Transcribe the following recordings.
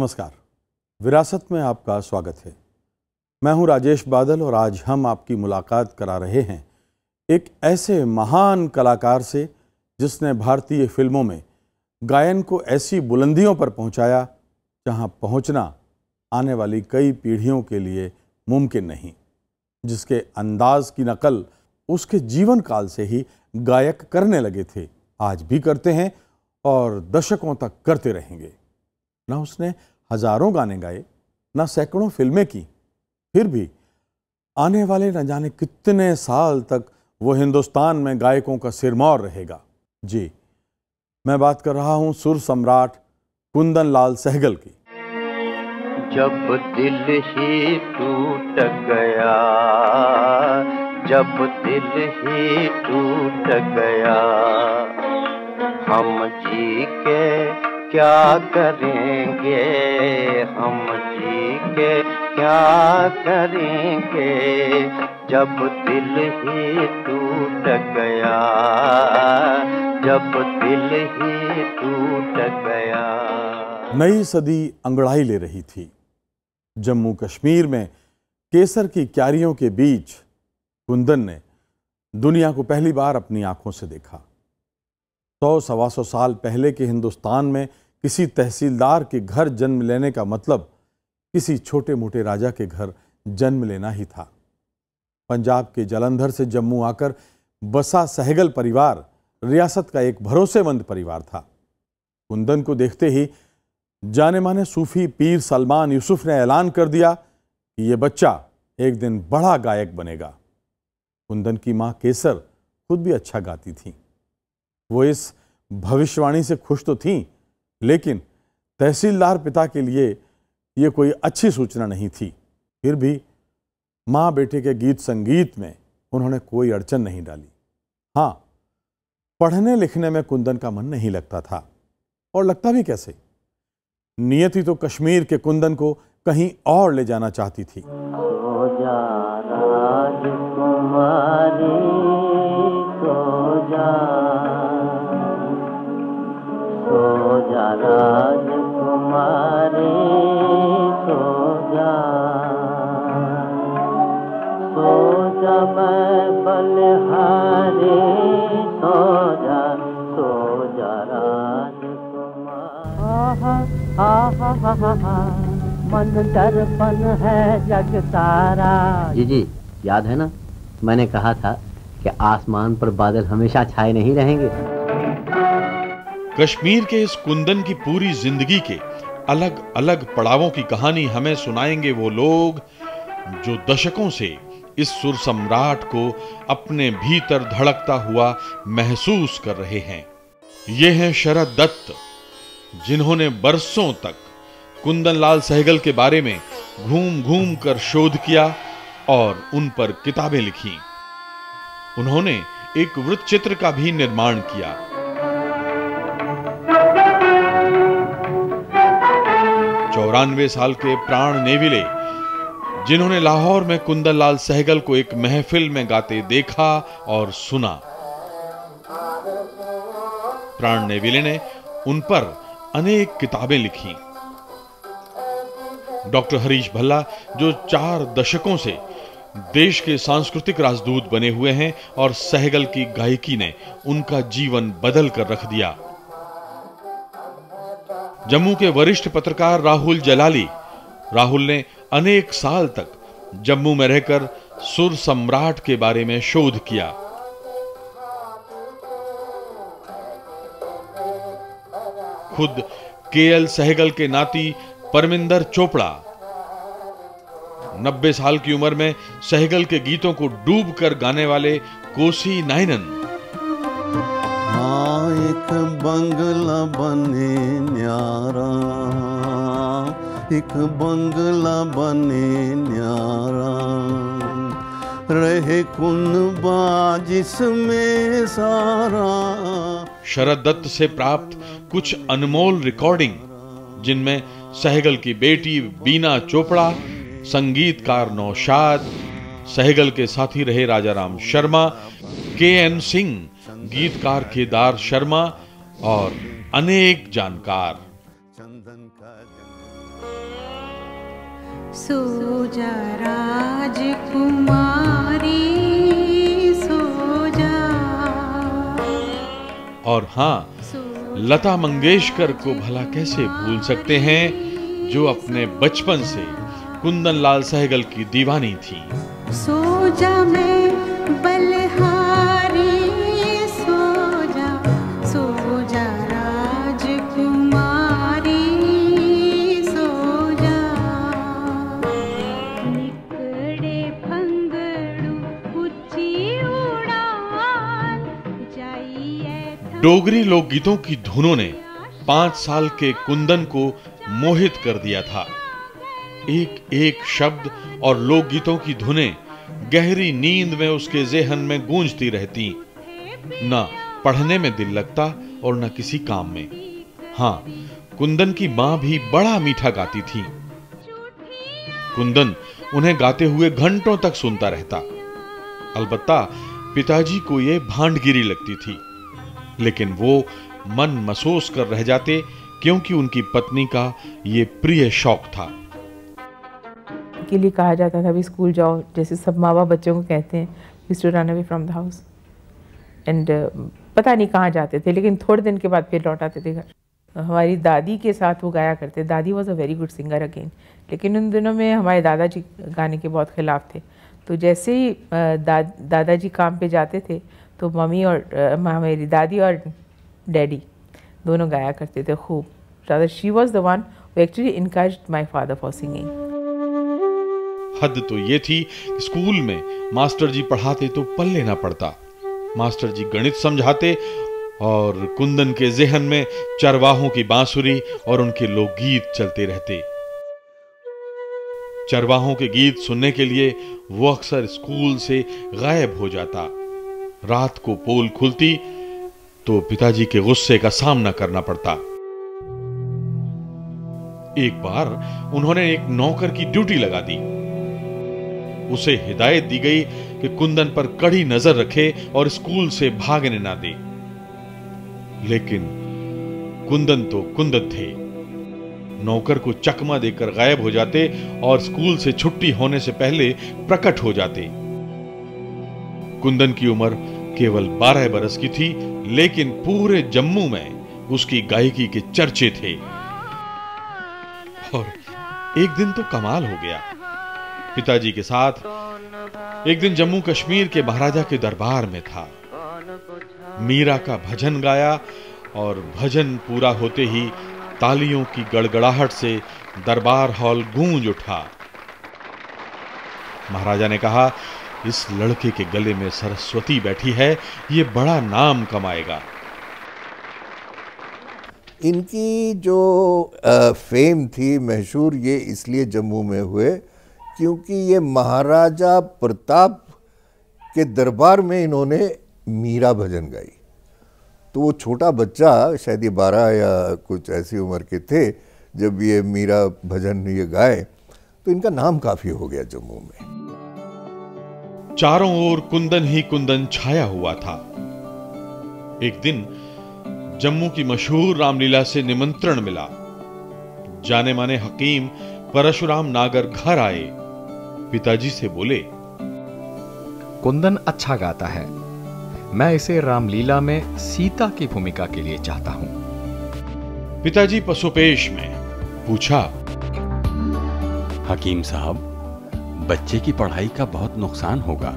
नमस्कार। विरासत में आपका स्वागत है। मैं हूँ राजेश बादल और आज हम आपकी मुलाकात करा रहे हैं एक ऐसे महान कलाकार से जिसने भारतीय फ़िल्मों में गायन को ऐसी बुलंदियों पर पहुँचाया जहाँ पहुँचना आने वाली कई पीढ़ियों के लिए मुमकिन नहीं, जिसके अंदाज की नकल उसके जीवन काल से ही गायक करने लगे थे। आज भी करते हैं और दशकों तक करते रहेंगे। ना उसने हज़ारों गाने गाए, ना सैकड़ों फ़िल्में की। फिर भी आने वाले न जाने कितने साल तक वो हिंदुस्तान में गायकों का सिरमौर रहेगा। जी, मैं बात कर रहा हूँ सुर सम्राट कुंदन लाल सहगल की। जब दिल ही टूट गया, जब दिल ही टूट गया, हम जी के क्या करेंगे हम जी के? क्या करेंगे? जब दिल ही टूट गया, जब दिल ही टूट गया। नई सदी अंगड़ाई ले रही थी। जम्मू कश्मीर में केसर की क्यारियों के बीच कुंदन ने दुनिया को पहली बार अपनी आँखों से देखा। सौ, सवा सौ साल पहले के हिंदुस्तान में किसी तहसीलदार के घर जन्म लेने का मतलब किसी छोटे मोटे राजा के घर जन्म लेना ही था। पंजाब के जलंधर से जम्मू आकर बसा सहगल परिवार रियासत का एक भरोसेमंद परिवार था। कुंदन को देखते ही जाने माने सूफी पीर सलमान यूसुफ ने ऐलान कर दिया कि यह बच्चा एक दिन बड़ा गायक बनेगा। कुंदन की माँ केसर खुद भी अच्छा गाती थी। वो इस भविष्यवाणी से खुश तो थी, लेकिन तहसीलदार पिता के लिए ये कोई अच्छी सूचना नहीं थी। फिर भी माँ बेटे के गीत संगीत में उन्होंने कोई अड़चन नहीं डाली। हाँ पढ़ने लिखने में कुंदन का मन नहीं लगता था। और लगता भी कैसे? नियति तो कश्मीर के कुंदन को कहीं और ले जाना चाहती थी। जा जा राजकुमारी सो जा। सो जा मैं बलिहारी सो जा सो जा राजकुमार मन दर्पण है जग सारा। जी जी याद है ना? मैंने कहा था कि आसमान पर बादल हमेशा छाए नहीं रहेंगे। कश्मीर के इस कुंदन की पूरी ज़िंदगी के अलग अलग पड़ावों की कहानी हमें सुनाएँगे वो लोग जो दशकों से इस सुर सम्राट को अपने भीतर धड़कता हुआ महसूस कर रहे हैं। ये हैं शरद दत्त, जिन्होंने बरसों तक कुंदन लाल सहगल के बारे में घूम घूम कर शोध किया और उन पर किताबें लिखी। उन्होंने एक वृत्त चित्र का भी निर्माण किया। चौरानवे साल के प्राण नेविले, जिन्होंने लाहौर में कुंदन लाल सहगल को एक महफिल में गाते देखा और सुना। प्राण नेविले ने उन पर अनेक किताबें लिखी। डॉक्टर हरीश भल्ला, जो चार दशकों से देश के सांस्कृतिक राजदूत बने हुए हैं और सहगल की गायकी ने उनका जीवन बदल कर रख दिया। जम्मू के वरिष्ठ पत्रकार राहुल जलाली। राहुल ने अनेक साल तक जम्मू में रहकर सुर सम्राट के बारे में शोध किया। खुद के एल सहगल के नाती परमिंदर चोपड़ा। नब्बे साल की उम्र में सहगल के गीतों को डूब कर गाने वाले कोसी नाइनन हाँ एक बंगला बने न्यारा। एक बंगला बने न्यारा। रहे कुनबा जिसमें सारा। शरद दत्त से प्राप्त कुछ अनमोल रिकॉर्डिंग जिनमें सहगल की बेटी बीना चोपड़ा, संगीतकार नौशाद, सहगल के साथी रहे राजा राम शर्मा, के एन सिंह गीतकार केदार शर्मा और अनेक जानकार। राजकुमारी और हाँ लता मंगेशकर को भला कैसे भूल सकते हैं जो अपने बचपन से कुंदन लाल सहगल की दीवानी थी। सो जा मैं बलहारी डोगरी लोकगीतों की धुनों ने पाँच साल के कुंदन को मोहित कर दिया था। एक एक शब्द और लोकगीतों की धुनें गहरी नींद में उसके जेहन में गूंजती रहती। ना पढ़ने में दिल लगता और न किसी काम में। हाँ, कुंदन की माँ भी बड़ा मीठा गाती थी। कुंदन उन्हें गाते हुए घंटों तक सुनता रहता। अलबत्ता पिताजी को यह भांडगिरी लगती थी। लेकिन वो मन महसूस कर रह जाते क्योंकि उनकी पत्नी का ये प्रिय शौक था। के लिए कहा जाता था भी स्कूल जाओ जैसे सब माँ बाप बच्चों को कहते हैं use run away from the house and पता नहीं कहाँ जाते थे लेकिन थोड़े दिन के बाद फिर लौट आते थे घर। हमारी दादी के साथ वो गाया करते। दादी was a very good singer again लेकिन उन दिनों में हमारे दादाजी गाने के बहुत खिलाफ थे। तो जैसे ही दा, दादाजी काम पे जाते थे तो मम्मी और मेरी, दादी और डैडी दोनों गाया करते थे खूब। Rather she was the one who actually encouraged my father for singing हद तो ये थी कि स्कूल में मास्टर जी पढ़ाते तो पल लेना पड़ता। मास्टर जी गणित समझाते और कुंदन के जेहन में चरवाहों की बांसुरी और उनके लोकगीत चलते रहते। चरवाहों के गीत सुनने के लिए वो अक्सर स्कूल से गायब हो जाता। रात को पोल खुलती तो पिताजी के गुस्से का सामना करना पड़ता। एक बार उन्होंने एक नौकर की ड्यूटी लगा दी। उसे हिदायत दी गई कि कुंदन पर कड़ी नज़र रखे और स्कूल से भागने ना दे। लेकिन कुंदन तो कुंदन थे। नौकर को चकमा देकर गायब हो जाते और स्कूल से छुट्टी होने से पहले प्रकट हो जाते। कुंदन की उम्र केवल 12 बरस की थी, लेकिन पूरे जम्मू में उसकी गायकी के चर्चे थे। और एक दिन तो कमाल हो गया। पिताजी के साथ एक दिन जम्मू कश्मीर के महाराजा के दरबार में था। मीरा का भजन गाया और भजन पूरा होते ही तालियों की गड़गड़ाहट से दरबार हॉल गूंज उठा। महाराजा ने कहा इस लड़के के गले में सरस्वती बैठी है, ये बड़ा नाम कमाएगा। इनकी जो फेम थी मशहूर, ये इसलिए जम्मू में हुए क्योंकि ये महाराजा प्रताप के दरबार में इन्होंने मीरा भजन गाई। तो वो छोटा बच्चा, शायद ये बारह या कुछ ऐसी उम्र के थे, जब ये मीरा भजन ये गाए तो इनका नाम काफ़ी हो गया जम्मू में। चारों ओर कुंदन ही कुंदन छाया हुआ था। एक दिन जम्मू की मशहूर रामलीला से निमंत्रण मिला। जाने माने हकीम परशुराम नागर घर आए। पिताजी से बोले कुंदन अच्छा गाता है। मैं इसे रामलीला में सीता की भूमिका के लिए चाहता हूँ। पिताजी पशुपेश में पूछा हकीम साहब बच्चे की पढ़ाई का बहुत नुकसान होगा।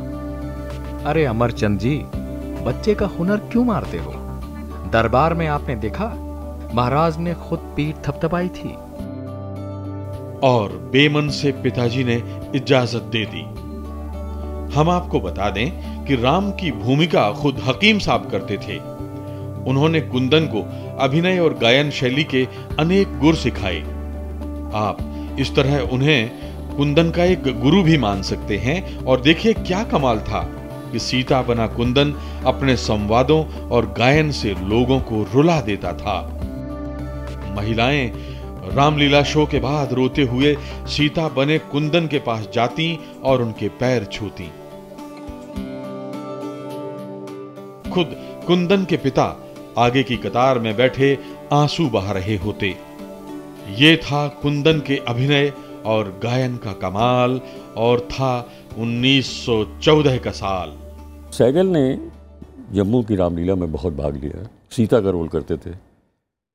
अरे अमरचंद जी बच्चे का हुनर क्यों मारते हो? दरबार में आपने देखा महाराज ने खुद पीठ थपथपाई थी। और बेमन से पिताजी ने इजाज़त दे दी। हम आपको बता दें कि राम की भूमिका खुद हकीम साहब करते थे। उन्होंने कुंदन को अभिनय और गायन शैली के अनेक गुर सिखाए। आप इस तरह उन्हें कुंदन का एक गुरु भी मान सकते हैं। और देखिए क्या कमाल था कि सीता बना कुंदन अपने संवादों और गायन से लोगों को रुला देता था। महिलाएँ रामलीला शो के बाद रोते हुए सीता बने कुंदन के पास जाती और उनके पैर छूती। खुद कुंदन के पिता आगे की कतार में बैठे आँसू बहा रहे होते। ये था कुंदन के अभिनय और गायन का कमाल और था 1914 का साल। सैगल ने जम्मू की रामलीला में बहुत भाग लिया। सीता का रोल करते थे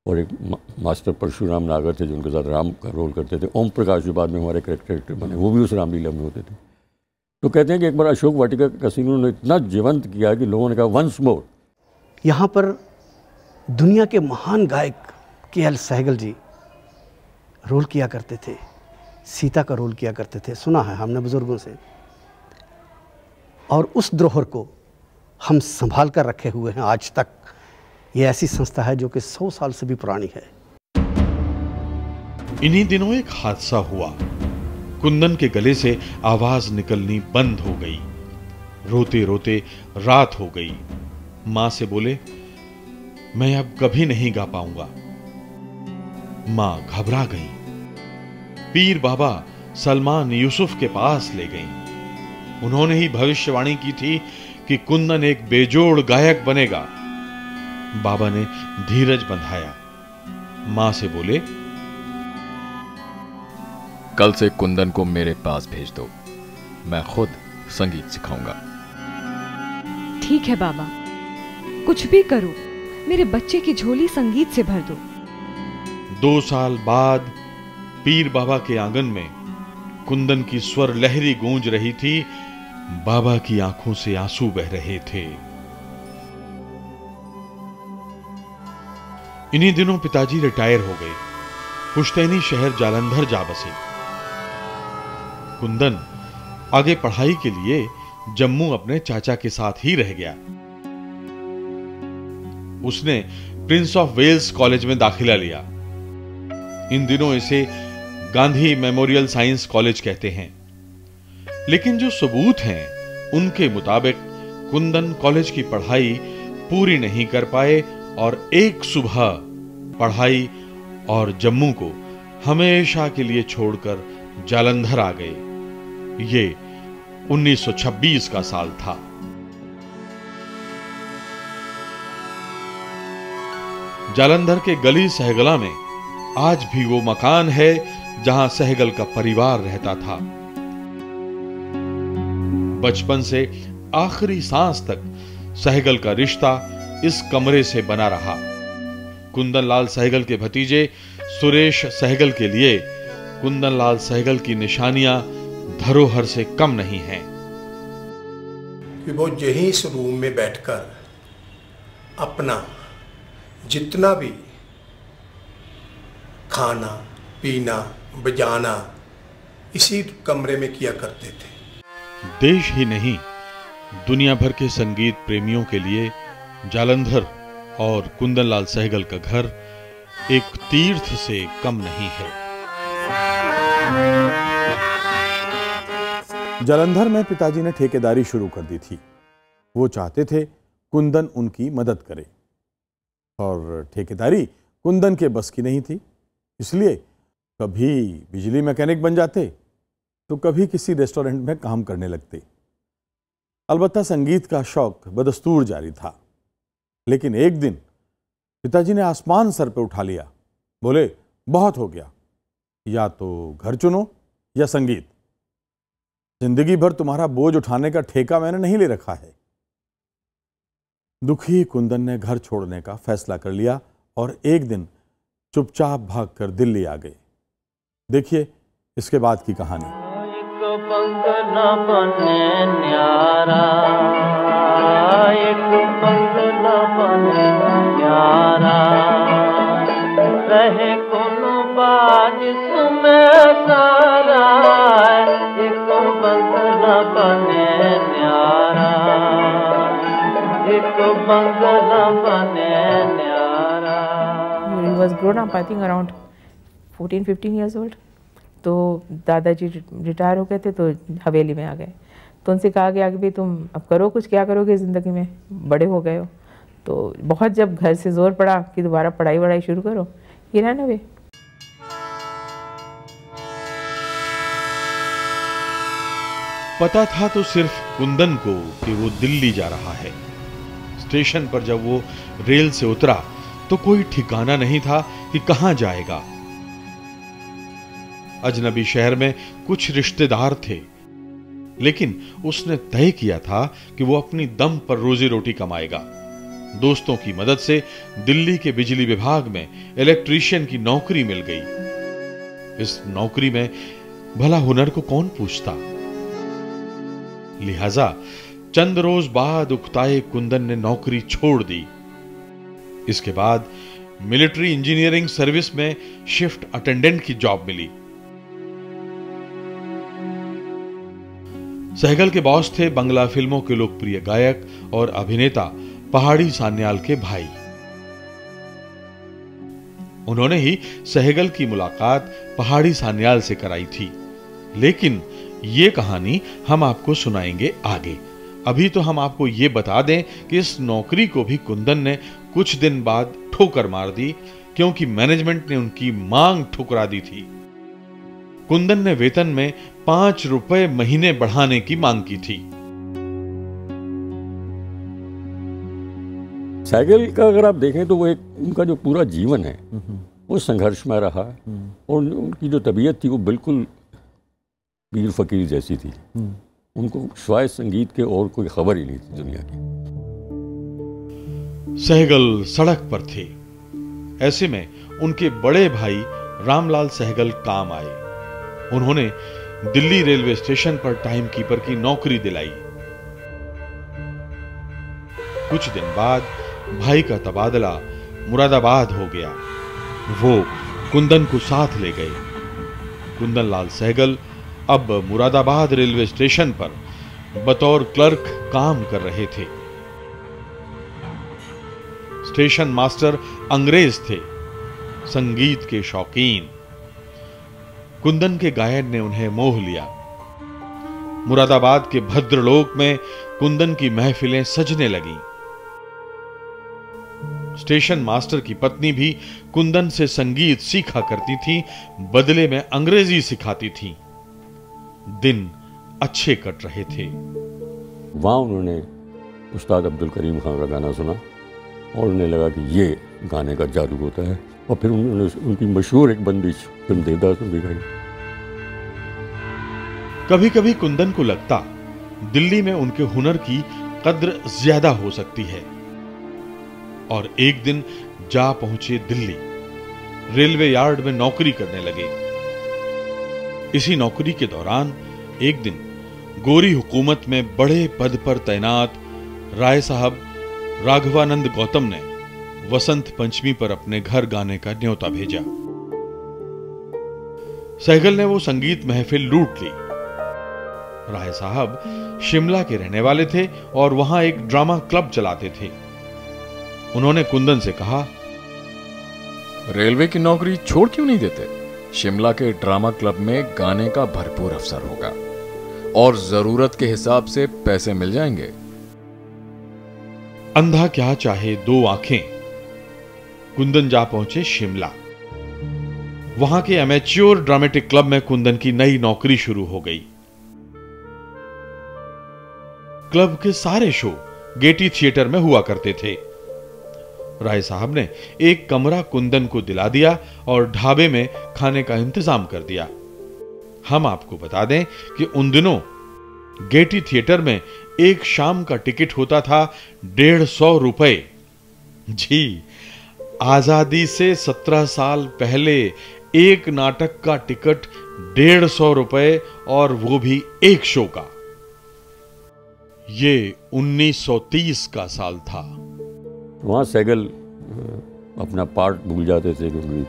और एक मास्टर परशुराम नागर थे जिनके साथ राम का रोल करते थे। ओम प्रकाश जो बाद में हमारे करेक्टर एक्टर बने वो भी उस रामलीला में होते थे। तो कहते हैं कि एक बार अशोक वाटिका का सीन उन्होंने इतना जीवंत किया कि लोगों ने कहा वंस मोर यहाँ पर दुनिया के महान गायक के एल सहगल जी रोल किया करते थे। सीता का रोल किया करते थे, सुना है हमने बुज़ुर्गों से। और उस द्रोहर को हम संभाल कर रखे हुए हैं आज तक। ये ऐसी संस्था है जो कि सौ साल से भी पुरानी है। इन्हीं दिनों एक हादसा हुआ। कुंदन के गले से आवाज़ निकलनी बंद हो गई। रोते रोते रात हो गई। माँ से बोले, मैं अब कभी नहीं गा पाऊँगा। माँ घबरा गई। पीर बाबा सलमान यूसुफ के पास ले गई। उन्होंने ही भविष्यवाणी की थी कि कुंदन एक बेजोड़ गायक बनेगा। बाबा ने धीरज बंधाया। माँ से बोले कल से कुंदन को मेरे पास भेज दो। मैं खुद संगीत सिखाऊँगा। ठीक है बाबा। कुछ भी करो मेरे बच्चे की झोली संगीत से भर दो। दो साल बाद पीर बाबा के आँगन में कुंदन की स्वर लहरी गूंज रही थी। बाबा की आँखों से आँसू बह रहे थे। इन्हीं दिनों पिताजी रिटायर हो गए। पुश्तैनी शहर जालंधर जा बसे। कुंदन आगे पढ़ाई के लिए जम्मू अपने चाचा के साथ ही रह गया। उसने प्रिंस ऑफ़ वेल्स कॉलेज में दाखिला लिया। इन दिनों इसे गांधी मेमोरियल साइंस कॉलेज कहते हैं। लेकिन जो सबूत हैं, उनके मुताबिक कुंदन कॉलेज की पढ़ाई पूरी नहीं कर पाए और एक सुबह पढ़ाई और जम्मू को हमेशा के लिए छोड़कर जालंधर आ गए। ये 1926 का साल था। जालंधर के गली सहगला में आज भी वो मकान है जहाँ सहगल का परिवार रहता था। बचपन से आखिरी सांस तक सहगल का रिश्ता इस कमरे से बना रहा। कुंदन लाल सहगल के भतीजे सुरेश सहगल के लिए कुंदन लाल सहगल की निशानियाँ धरोहर से कम नहीं हैं। कि वो यहीं इस रूम में बैठकर अपना जितना भी खाना, पीना बजाना इसी कमरे में किया करते थे। देश ही नहीं दुनिया भर के संगीत प्रेमियों के लिए जालंधर और कुंदनलाल सहगल का घर एक तीर्थ से कम नहीं है। जालंधर में पिताजी ने ठेकेदारी शुरू कर दी थी। वो चाहते थे कुंदन उनकी मदद करे। और ठेकेदारी कुंदन के बस की नहीं थी इसलिए कभी बिजली मैकेनिक बन जाते तो कभी किसी रेस्टोरेंट में काम करने लगते। अलबत्ता संगीत का शौक बदस्तूर जारी था, लेकिन एक दिन पिताजी ने आसमान सर पे उठा लिया। बोले, बहुत हो गया, या तो घर चुनो या संगीत। ज़िंदगी भर तुम्हारा बोझ उठाने का ठेका मैंने नहीं ले रखा है। दुखी कुंदन ने घर छोड़ने का फैसला कर लिया और एक दिन चुपचाप भागकर दिल्ली आ गए। देखिए इसके बाद की कहानी। बंगला बने न्यारा एक बंगला बने न्यारा। रहे कोनो बाज सुमे सारा एक बंगला बने न्यारा। एक बंगला बने न्यारा। He was grown up, I think around 14, 15 years old. तो दादाजी रिटायर हो गए थे तो हवेली में आ गए। तो उनसे कहा गया कि भाई तुम अब करो कुछ क्या करोगे ज़िंदगी में? बड़े हो गए हो। तो बहुत जब घर से ज़ोर पड़ा कि दोबारा पढ़ाई वढ़ाई शुरू करो ये रन अवे पता था तो सिर्फ़ कुंदन को कि वो दिल्ली जा रहा है। स्टेशन पर जब वो रेल से उतरा तो कोई ठिकाना नहीं था कि कहाँ जाएगा। अजनबी शहर में कुछ रिश्तेदार थे। लेकिन उसने तय किया था कि वो अपनी दम पर रोजी रोटी कमाएगा। दोस्तों की मदद से दिल्ली के बिजली विभाग में इलेक्ट्रीशियन की नौकरी मिल गई। इस नौकरी में भला हुनर को कौन पूछता? लिहाजा चंद रोज बाद उकताए कुंदन ने नौकरी छोड़ दी। इसके बाद मिलिट्री इंजीनियरिंग सर्विस में शिफ्ट अटेंडेंट की जॉब मिली। सहगल के बॉस थे बंगला फ़िल्मों के लोकप्रिय गायक और अभिनेता पहाड़ी सान्याल के भाई। उन्होंने ही सहगल की मुलाकात पहाड़ी सान्याल से कराई थी। लेकिन ये कहानी हम आपको सुनाएँगे आगे। अभी तो हम आपको ये बता दें कि इस नौकरी को भी कुंदन ने कुछ दिन बाद ठोकर मार दी, क्योंकि मैनेजमेंट ने उनकी मांग ठुकरा दी थी। कुंदन ने वेतन में पाँच रुपए महीने बढ़ाने की मांग की थी। साइकिल का अगर आप देखें तो वो एक उनका जो पूरा जीवन है वो संघर्ष में रहा और उनकी जो तबीयत थी वो बिल्कुल पीर फकीर जैसी थी। उनको स्वाय संगीत के और कोई खबर ही नहीं थी दुनिया की। सहगल सड़क पर थे। ऐसे में उनके बड़े भाई रामलाल सहगल काम आए। उन्होंने दिल्ली रेलवे स्टेशन पर टाइम कीपर की नौकरी दिलाई। कुछ दिन बाद भाई का तबादला मुरादाबाद हो गया। वो कुंदन को साथ ले गए। कुंदन लाल सहगल अब मुरादाबाद रेलवे स्टेशन पर बतौर क्लर्क काम कर रहे थे। स्टेशन मास्टर अंग्रेज़ थे। संगीत के शौकीन। कुंदन के गायन ने उन्हें मोह लिया। मुरादाबाद के भद्रलोक में कुंदन की महफिलें सजने लगीं। स्टेशन मास्टर की पत्नी भी कुंदन से संगीत सीखा करती थी, बदले में अंग्रेज़ी सिखाती थी। दिन अच्छे कट रहे थे। वहाँ उन्होंने उस्ताद अब्दुल करीम खान का गाना सुना और उन्हें लगा कि ये गाने का जादू होता है। और फिर उन्होंने उनकी मशहूर एक बंदिश फ़िल्म देवदास में दिखाई कभी कभी कुंदन को लगता, दिल्ली में उनके हुनर की कद्र ज़्यादा हो सकती है। और एक दिन जा पहुँचे दिल्ली, रेलवे यार्ड में नौकरी करने लगे। इसी नौकरी के दौरान एक दिन गोरी हुकूमत में बड़े पद पर तैनात राय साहब राघवानंद गौतम ने वसंत पंचमी पर अपने घर गाने का न्योता भेजा। सहगल ने वो संगीत महफिल लूट ली। राय साहब शिमला के रहने वाले थे और वहाँ एक ड्रामा क्लब चलाते थे। उन्होंने कुंदन से कहा रेलवे की नौकरी छोड़ क्यों नहीं देते? शिमला के ड्रामा क्लब में गाने का भरपूर अवसर होगा और ज़रूरत के हिसाब से पैसे मिल जाएँगे। अंधा क्या चाहे दो आँखें। कुंदन जा पहुँचे शिमला। वहाँ के एमेच्योर ड्रामेटिक क्लब में कुंदन की नई नौकरी शुरू हो गई। क्लब के सारे शो गेटी थिएटर में हुआ करते थे। राय साहब ने एक कमरा कुंदन को दिला दिया और ढाबे में खाने का इंतज़ाम कर दिया। हम आपको बता दें कि उन दिनों गेटी थिएटर में एक शाम का टिकट होता था डेढ़ सौ रुपए। जी, आज़ादी से सत्रह साल पहले एक नाटक का टिकट डेढ़ सौ रुपए और वो भी एक शो का। ये 1930 का साल था। वहाँ सैगल अपना पार्ट भूल जाते थे क्योंकि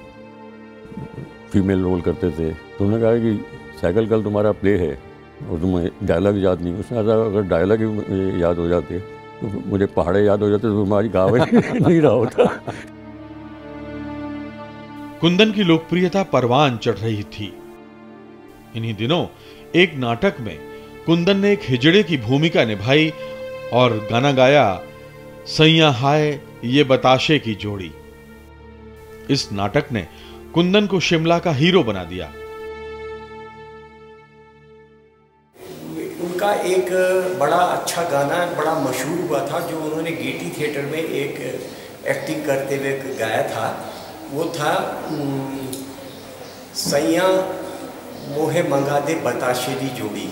फीमेल रोल करते थे। तो उन्होंने कहा कि सैगल, कल तुम्हारा प्ले है और तुम्हें डायलॉग याद नहीं। उसने कहा, अगर डायलॉग याद हो जाते तो मुझे पहाड़े याद हो जाते तो तुम्हारी गाँव नहीं रहा होता। कुंदन की लोकप्रियता परवान चढ़ रही थी। इन्हीं दिनों एक नाटक में कुंदन ने एक हिजड़े की भूमिका निभाई और गाना गाया, सैया हाय, ये बताशे की जोड़ी। इस नाटक ने कुंदन को शिमला का हीरो बना दिया। उनका एक बड़ा अच्छा गाना, बड़ा मशहूर हुआ था, जो उन्होंने गेटी थिएटर में एक एक्टिंग करते हुए गाया था। वो था सैया मोहे मंगा दे बताशे दी जोड़ी।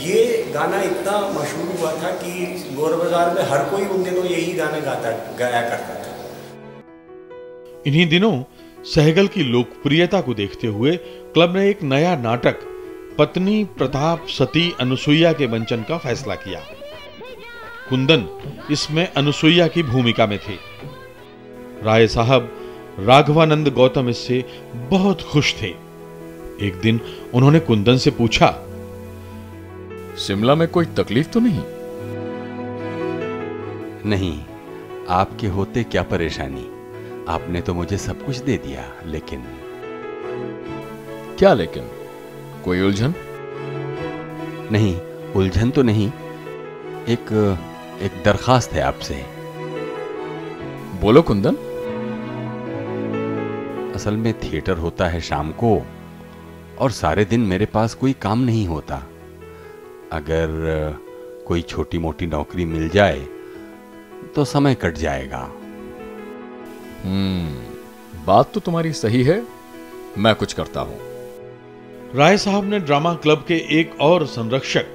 ये गाना इतना मशहूर हुआ था कि गोर बाज़ार में हर कोई उन दिनों यही गाना गाता, गाया करता था। इन्हीं दिनों सहगल की लोकप्रियता को देखते हुए क्लब ने एक नया नाटक, पत्नी प्रताप सती अनुसुईया के मंचन का फैसला किया। कुंदन इसमें अनुसुईया की भूमिका में थे। राय साहब राघवानंद गौतम इससे बहुत खुश थे। एक दिन उन्होंने कुंदन से पूछा शिमला में कोई तकलीफ़ तो नहीं? नहीं आपके होते क्या परेशानी? आपने तो मुझे सब कुछ दे दिया लेकिन क्या लेकिन? कोई उलझन? नहीं उलझन तो नहीं। एक एक दरखास्त है आपसे। बोलो कुंदन। असल में थिएटर होता है शाम को और सारे दिन मेरे पास कोई काम नहीं होता। अगर कोई छोटी मोटी नौकरी मिल जाए तो समय कट जाएगा। हम्म बात तो तुम्हारी सही है मैं कुछ करता हूँ। राय साहब ने ड्रामा क्लब के एक और संरक्षक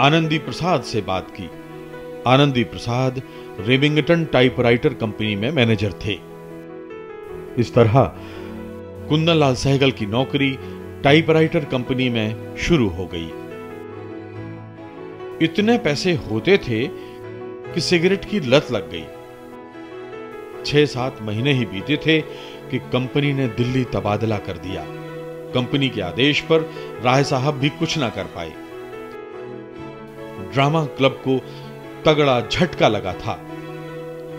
आनंदी प्रसाद से बात की। Anandi Prasad Remington typewriter company में मैनेजर थे। इस तरह। कुंदन लाल सहगल की नौकरी टाइपराइटर कंपनी में शुरू हो गई। इतने पैसे होते थे कि सिगरेट की लत लग गई। छह सात महीने ही बीते थे कि कंपनी ने दिल्ली तबादला कर दिया। कंपनी के आदेश पर राय साहब भी कुछ ना कर पाए। ड्रामा क्लब को तगड़ा झटका लगा था।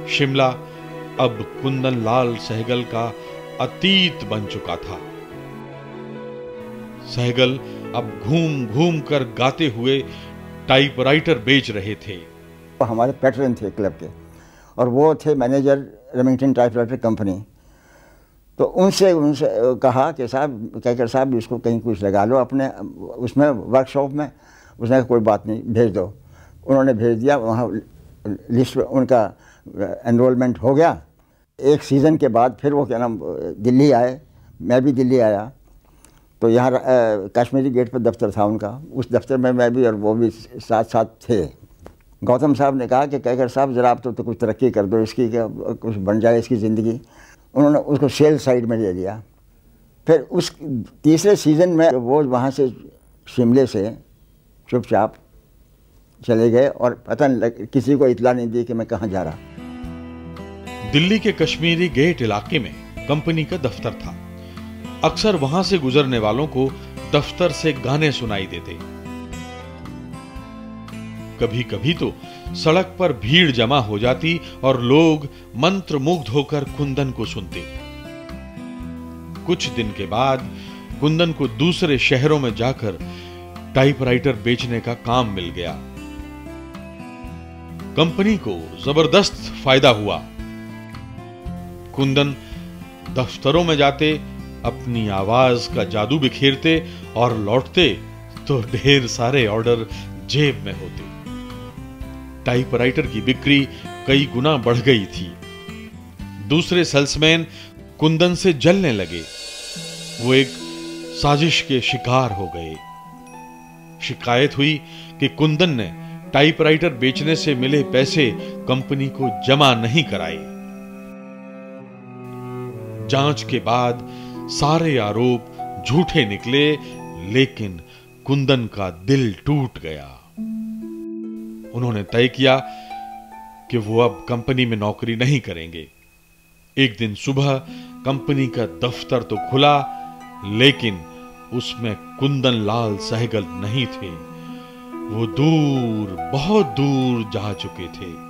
शिमला अब कुंदन लाल सहगल का अतीत बन चुका था। सहगल अब घूम घूम कर गाते हुए टाइपराइटर बेच रहे थे। हमारे पैटर्न थे क्लब के, और वो थे मैनेजर रेमिंगटन टाइपराइटर कंपनी तो उनसे उनसे कहा कि साहब, कहकर साहब, इसको कहीं कुछ लगा लो अपने, उसमें वर्कशॉप में, उसने कोई बात नहीं, भेज दो। उन्होंने भेज दिया, वहाँ लिस्ट उनका एनरोलमेंट हो गया। एक सीज़न के बाद फिर वो क्या नाम दिल्ली आए। मैं भी दिल्ली आया। तो यहाँ कश्मीरी गेट पर दफ्तर था उनका। उस दफ्तर में मैं भी और वो भी साथ साथ थे। गौतम साहब ने कहा कि कहकर साहब ज़रा आप तो, तो कुछ तरक्की कर दो इसकी क्या कुछ बन जाए इसकी ज़िंदगी। उन्होंने उसको सेल साइड में ले लिया। फिर उस तीसरे सीज़न में वो वहाँ से शिमले से चुपचाप चले गए और पता नहीं किसी को इतला नहीं दी कि मैं कहाँ जा रहा। दिल्ली के कश्मीरी गेट इलाके में कंपनी का दफ्तर था। अक्सर वहाँ से गुजरने वालों को दफ्तर से गाने सुनाई देते। कभी कभी तो सड़क पर भीड़ जमा हो जाती और लोग मंत्र मुग्ध होकर कुंदन को सुनते। कुछ दिन के बाद कुंदन को दूसरे शहरों में जाकर टाइपराइटर बेचने का काम मिल गया। कंपनी को ज़बरदस्त फ़ायदा हुआ। कुंदन दफ्तरों में जाते, अपनी आवाज़ का जादू बिखेरते और लौटते तो ढेर सारे ऑर्डर जेब में होते। टाइपराइटर की बिक्री कई गुना बढ़ गई थी। दूसरे सेल्समैन कुंदन से जलने लगे। वो एक साजिश के शिकार हो गए। शिकायत हुई कि कुंदन ने टाइपराइटर बेचने से मिले पैसे कंपनी को जमा नहीं कराए। जाँच के बाद सारे आरोप झूठे निकले, लेकिन कुंदन का दिल टूट गया। उन्होंने तय किया कि वो अब कंपनी में नौकरी नहीं करेंगे। एक दिन सुबह कंपनी का दफ्तर तो खुला, लेकिन उसमें कुंदन लाल सहगल नहीं थे। वो दूर, बहुत दूर जा चुके थे।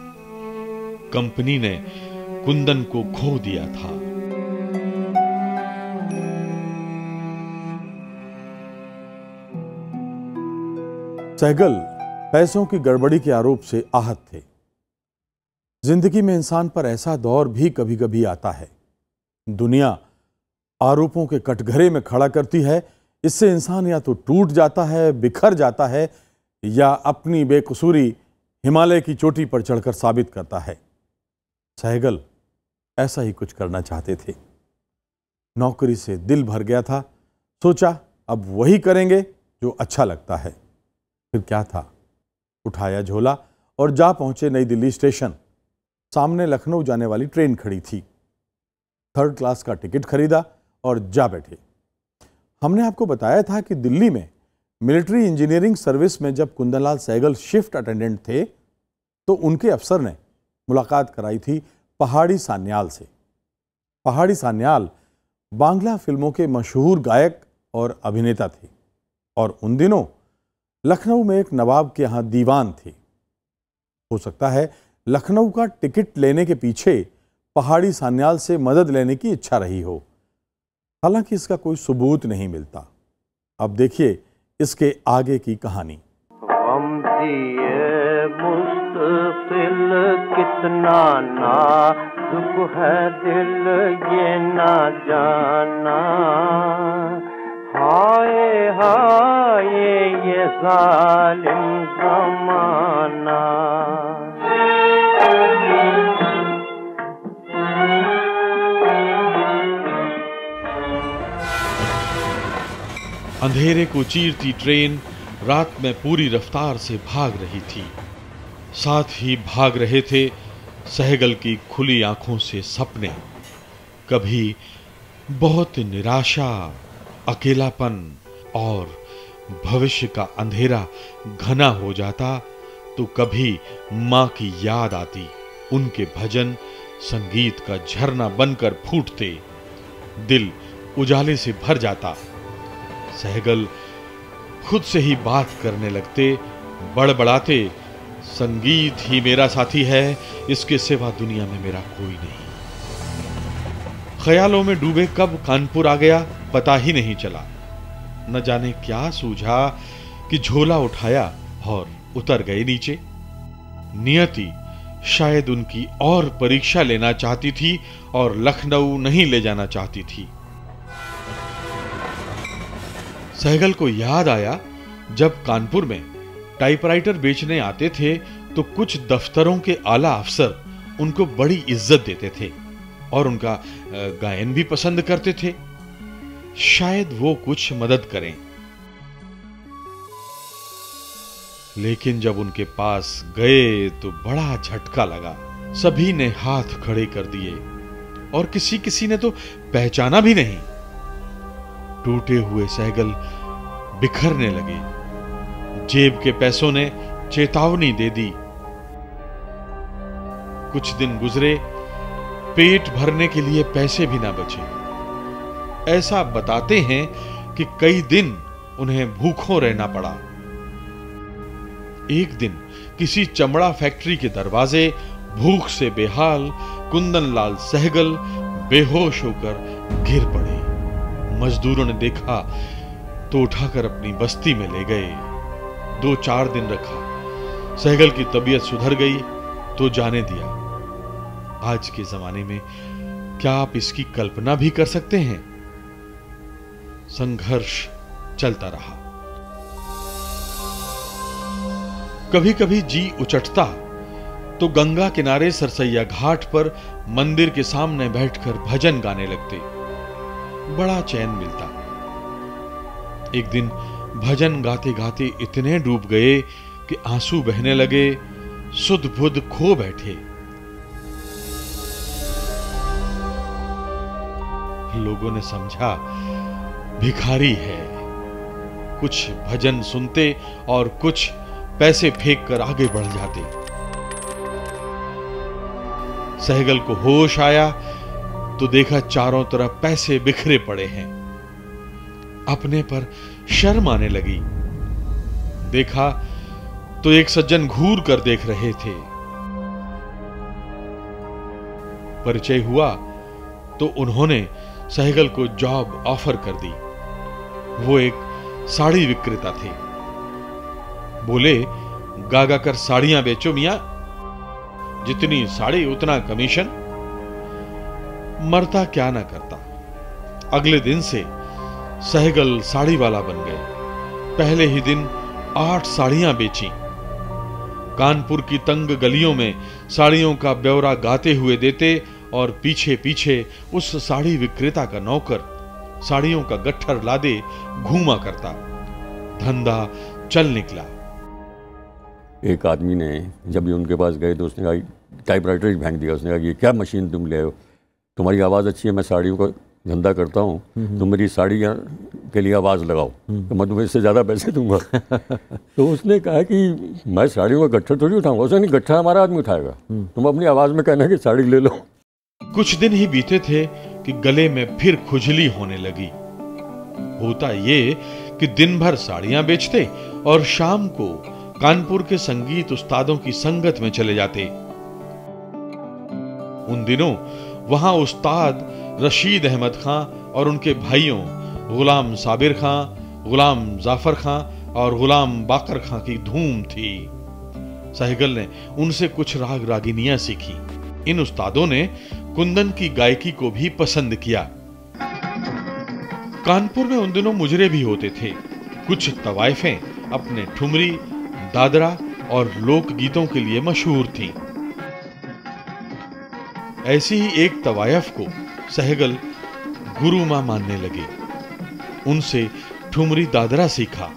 कंपनी ने कुंदन को खो दिया था। सहगल पैसों की गड़बड़ी के आरोप से आहत थे। ज़िंदगी में इंसान पर ऐसा दौर भी कभी कभी आता है। दुनिया आरोपों के कटघरे में खड़ा करती है, इससे इंसान या तो टूट जाता है, बिखर जाता है, या अपनी बेकसूरी हिमालय की चोटी पर चढ़कर साबित करता है। सहगल ऐसा ही कुछ करना चाहते थे। नौकरी से दिल भर गया था, सोचा अब वही करेंगे जो अच्छा लगता है। फिर क्या था? उठाया झोला और जा पहुँचे नई दिल्ली स्टेशन। सामने लखनऊ जाने वाली ट्रेन खड़ी थी। थर्ड क्लास का टिकट खरीदा और जा बैठे। हमने आपको बताया था कि दिल्ली में मिलिट्री इंजीनियरिंग सर्विस में जब कुंदनलाल सहगल शिफ्ट अटेंडेंट थे तो उनके अफसर ने मुलाकात कराई थी पहाड़ी सान्याल से। पहाड़ी सान्याल बांग्ला फ़िल्मों के मशहूर गायक और अभिनेता थे और उन दिनों लखनऊ में एक नवाब के यहाँ दीवान थे। हो सकता है लखनऊ का टिकट लेने के पीछे पहाड़ी सान्याल से मदद लेने की इच्छा रही हो। हालाँकि इसका कोई सबूत नहीं मिलता। अब देखिए इसके आगे की कहानी। कितना नाजुक है दिल, ये ना जाना। हाय हाय ये अंधेरे को चीरती ट्रेन रात में पूरी रफ्तार से भाग रही थी। साथ ही भाग रहे थे सहगल की खुली आँखों से सपने। कभी बहुत निराशा अकेलापन और भविष्य का अंधेरा घना हो जाता तो कभी माँ की याद आती। उनके भजन संगीत का झरना बनकर फूटते, दिल उजाले से भर जाता। सहगल खुद से ही बात करने लगते, बड़बड़ाते, संगीत ही मेरा साथी है, इसके सिवा दुनिया में मेरा कोई नहीं। ख्यालों में डूबे कब कानपुर आ गया? पता ही नहीं चला। न जाने क्या सूझा कि झोला उठाया और उतर गए नीचे। नियति शायद उनकी और परीक्षा लेना चाहती थी और लखनऊ नहीं ले जाना चाहती थी। सहगल को याद आया, जब कानपुर में टाइपराइटर बेचने आते थे तो कुछ दफ्तरों के आला अफसर उनको बड़ी इज़्ज़त देते थे और उनका गायन भी पसंद करते थे। शायद वो कुछ मदद करें। लेकिन जब उनके पास गए तो बड़ा झटका लगा। सभी ने हाथ खड़े कर दिए। और किसी किसी ने तो पहचाना भी नहीं। टूटे हुए सहगल बिखरने लगे। जेब के पैसों ने चेतावनी दे दी। कुछ दिन गुजरे, पेट भरने के लिए पैसे भी ना बचे। ऐसा बताते हैं कि कई दिन उन्हें भूखों रहना पड़ा। एक दिन किसी चमड़ा फैक्ट्री के दरवाजे भूख से बेहाल कुंदन सहगल बेहोश होकर गिर पड़े। मजदूरों ने देखा तो उठाकर अपनी बस्ती में ले गए। दो चार दिन रखा। सहगल की तबीयत सुधर गई तो जाने दिया। आज के जमाने में क्या आप इसकी कल्पना भी कर सकते हैं? संघर्ष चलता रहा। कभी कभी जी उचटता तो गंगा किनारे सरसैया घाट पर मंदिर के सामने बैठकर भजन गाने लगते। बड़ा चैन मिलता। एक दिन भजन गाते गाते इतने डूब गए कि आँसू बहने लगे सुध बुध खो बैठे। लोगों ने समझा भिखारी है। कुछ भजन सुनते और कुछ पैसे फेंक कर आगे बढ़ जाते। सहगल को होश आया तो देखा चारों तरफ़ पैसे बिखरे पड़े हैं। अपने पर शर्म आने लगी। देखा तो एक सज्जन घूर कर देख रहे थे। परिचय हुआ तो उन्होंने सहगल को जॉब ऑफ़र कर दी। वो एक साड़ी विक्रेता थे। बोले गागा कर साड़ियाँ बेचो मिया। जितनी साड़ी, उतना कमीशन। मरता क्या ना करता। अगले दिन से सहगल साड़ी वाला बन गए। पहले ही दिन आठ साड़ियाँ बेची। कानपुर की तंग गलियों में साड़ियों का ब्यौरा गाते हुए देते और पीछे पीछे उस साड़ी विक्रेता का नौकर साड़ियों का गट्ठर लादे घूमा करता। धंधा चल निकला। एक आदमी ने जब ये उनके पास गए तो उसने कहा टाइपराइटर ही फेंक दिया। उसने कहा ये क्या मशीन तुम ले हो? तुम्हारी आवाज़ अच्छी है मैं साड़ियों का धंधा करता हूँ। तुम मेरी साड़ियाँ के लिए आवाज़ लगाओ। तो मैं तुम्हें इससे ज़्यादा पैसे दूँगा। तो उसने कहा कि मैं साड़ियों का गट्ठर थोड़ी उठाऊँगा। उसने नहीं गट्ठर हमारा आदमी उठाएगा। तुम अपनी आवाज़ में कहना कि साड़ी ले लो। कुछ दिन ही बीते थे कि गले में फिर खुजली होने लगी। होता ये कि दिन भर साड़ियाँ बेचते और शाम को कानपुर के संगीत उस्तादों की संगत में चले जाते। उन दिनों वहाँ उस्ताद रशीद अहमद खां और उनके भाइयों गुलाम साबिर खां, गुलाम जाफ़र खां और गुलाम बाकर खां की धूम थी। सहगल ने उनसे कुछ राग रागिनियाँ सीखी। इन उस्तादों ने कुंदन की गायकी को भी पसंद किया। कानपुर में उन दिनों मुजरे भी होते थे। कुछ तवायफें अपने ठुमरी, दादरा और लोक गीतों के लिए मशहूर थीं। ऐसी ही एक तवायफ को सहगल गुरु माँ मानने लगे। उनसे ठुमरी दादरा सीखा।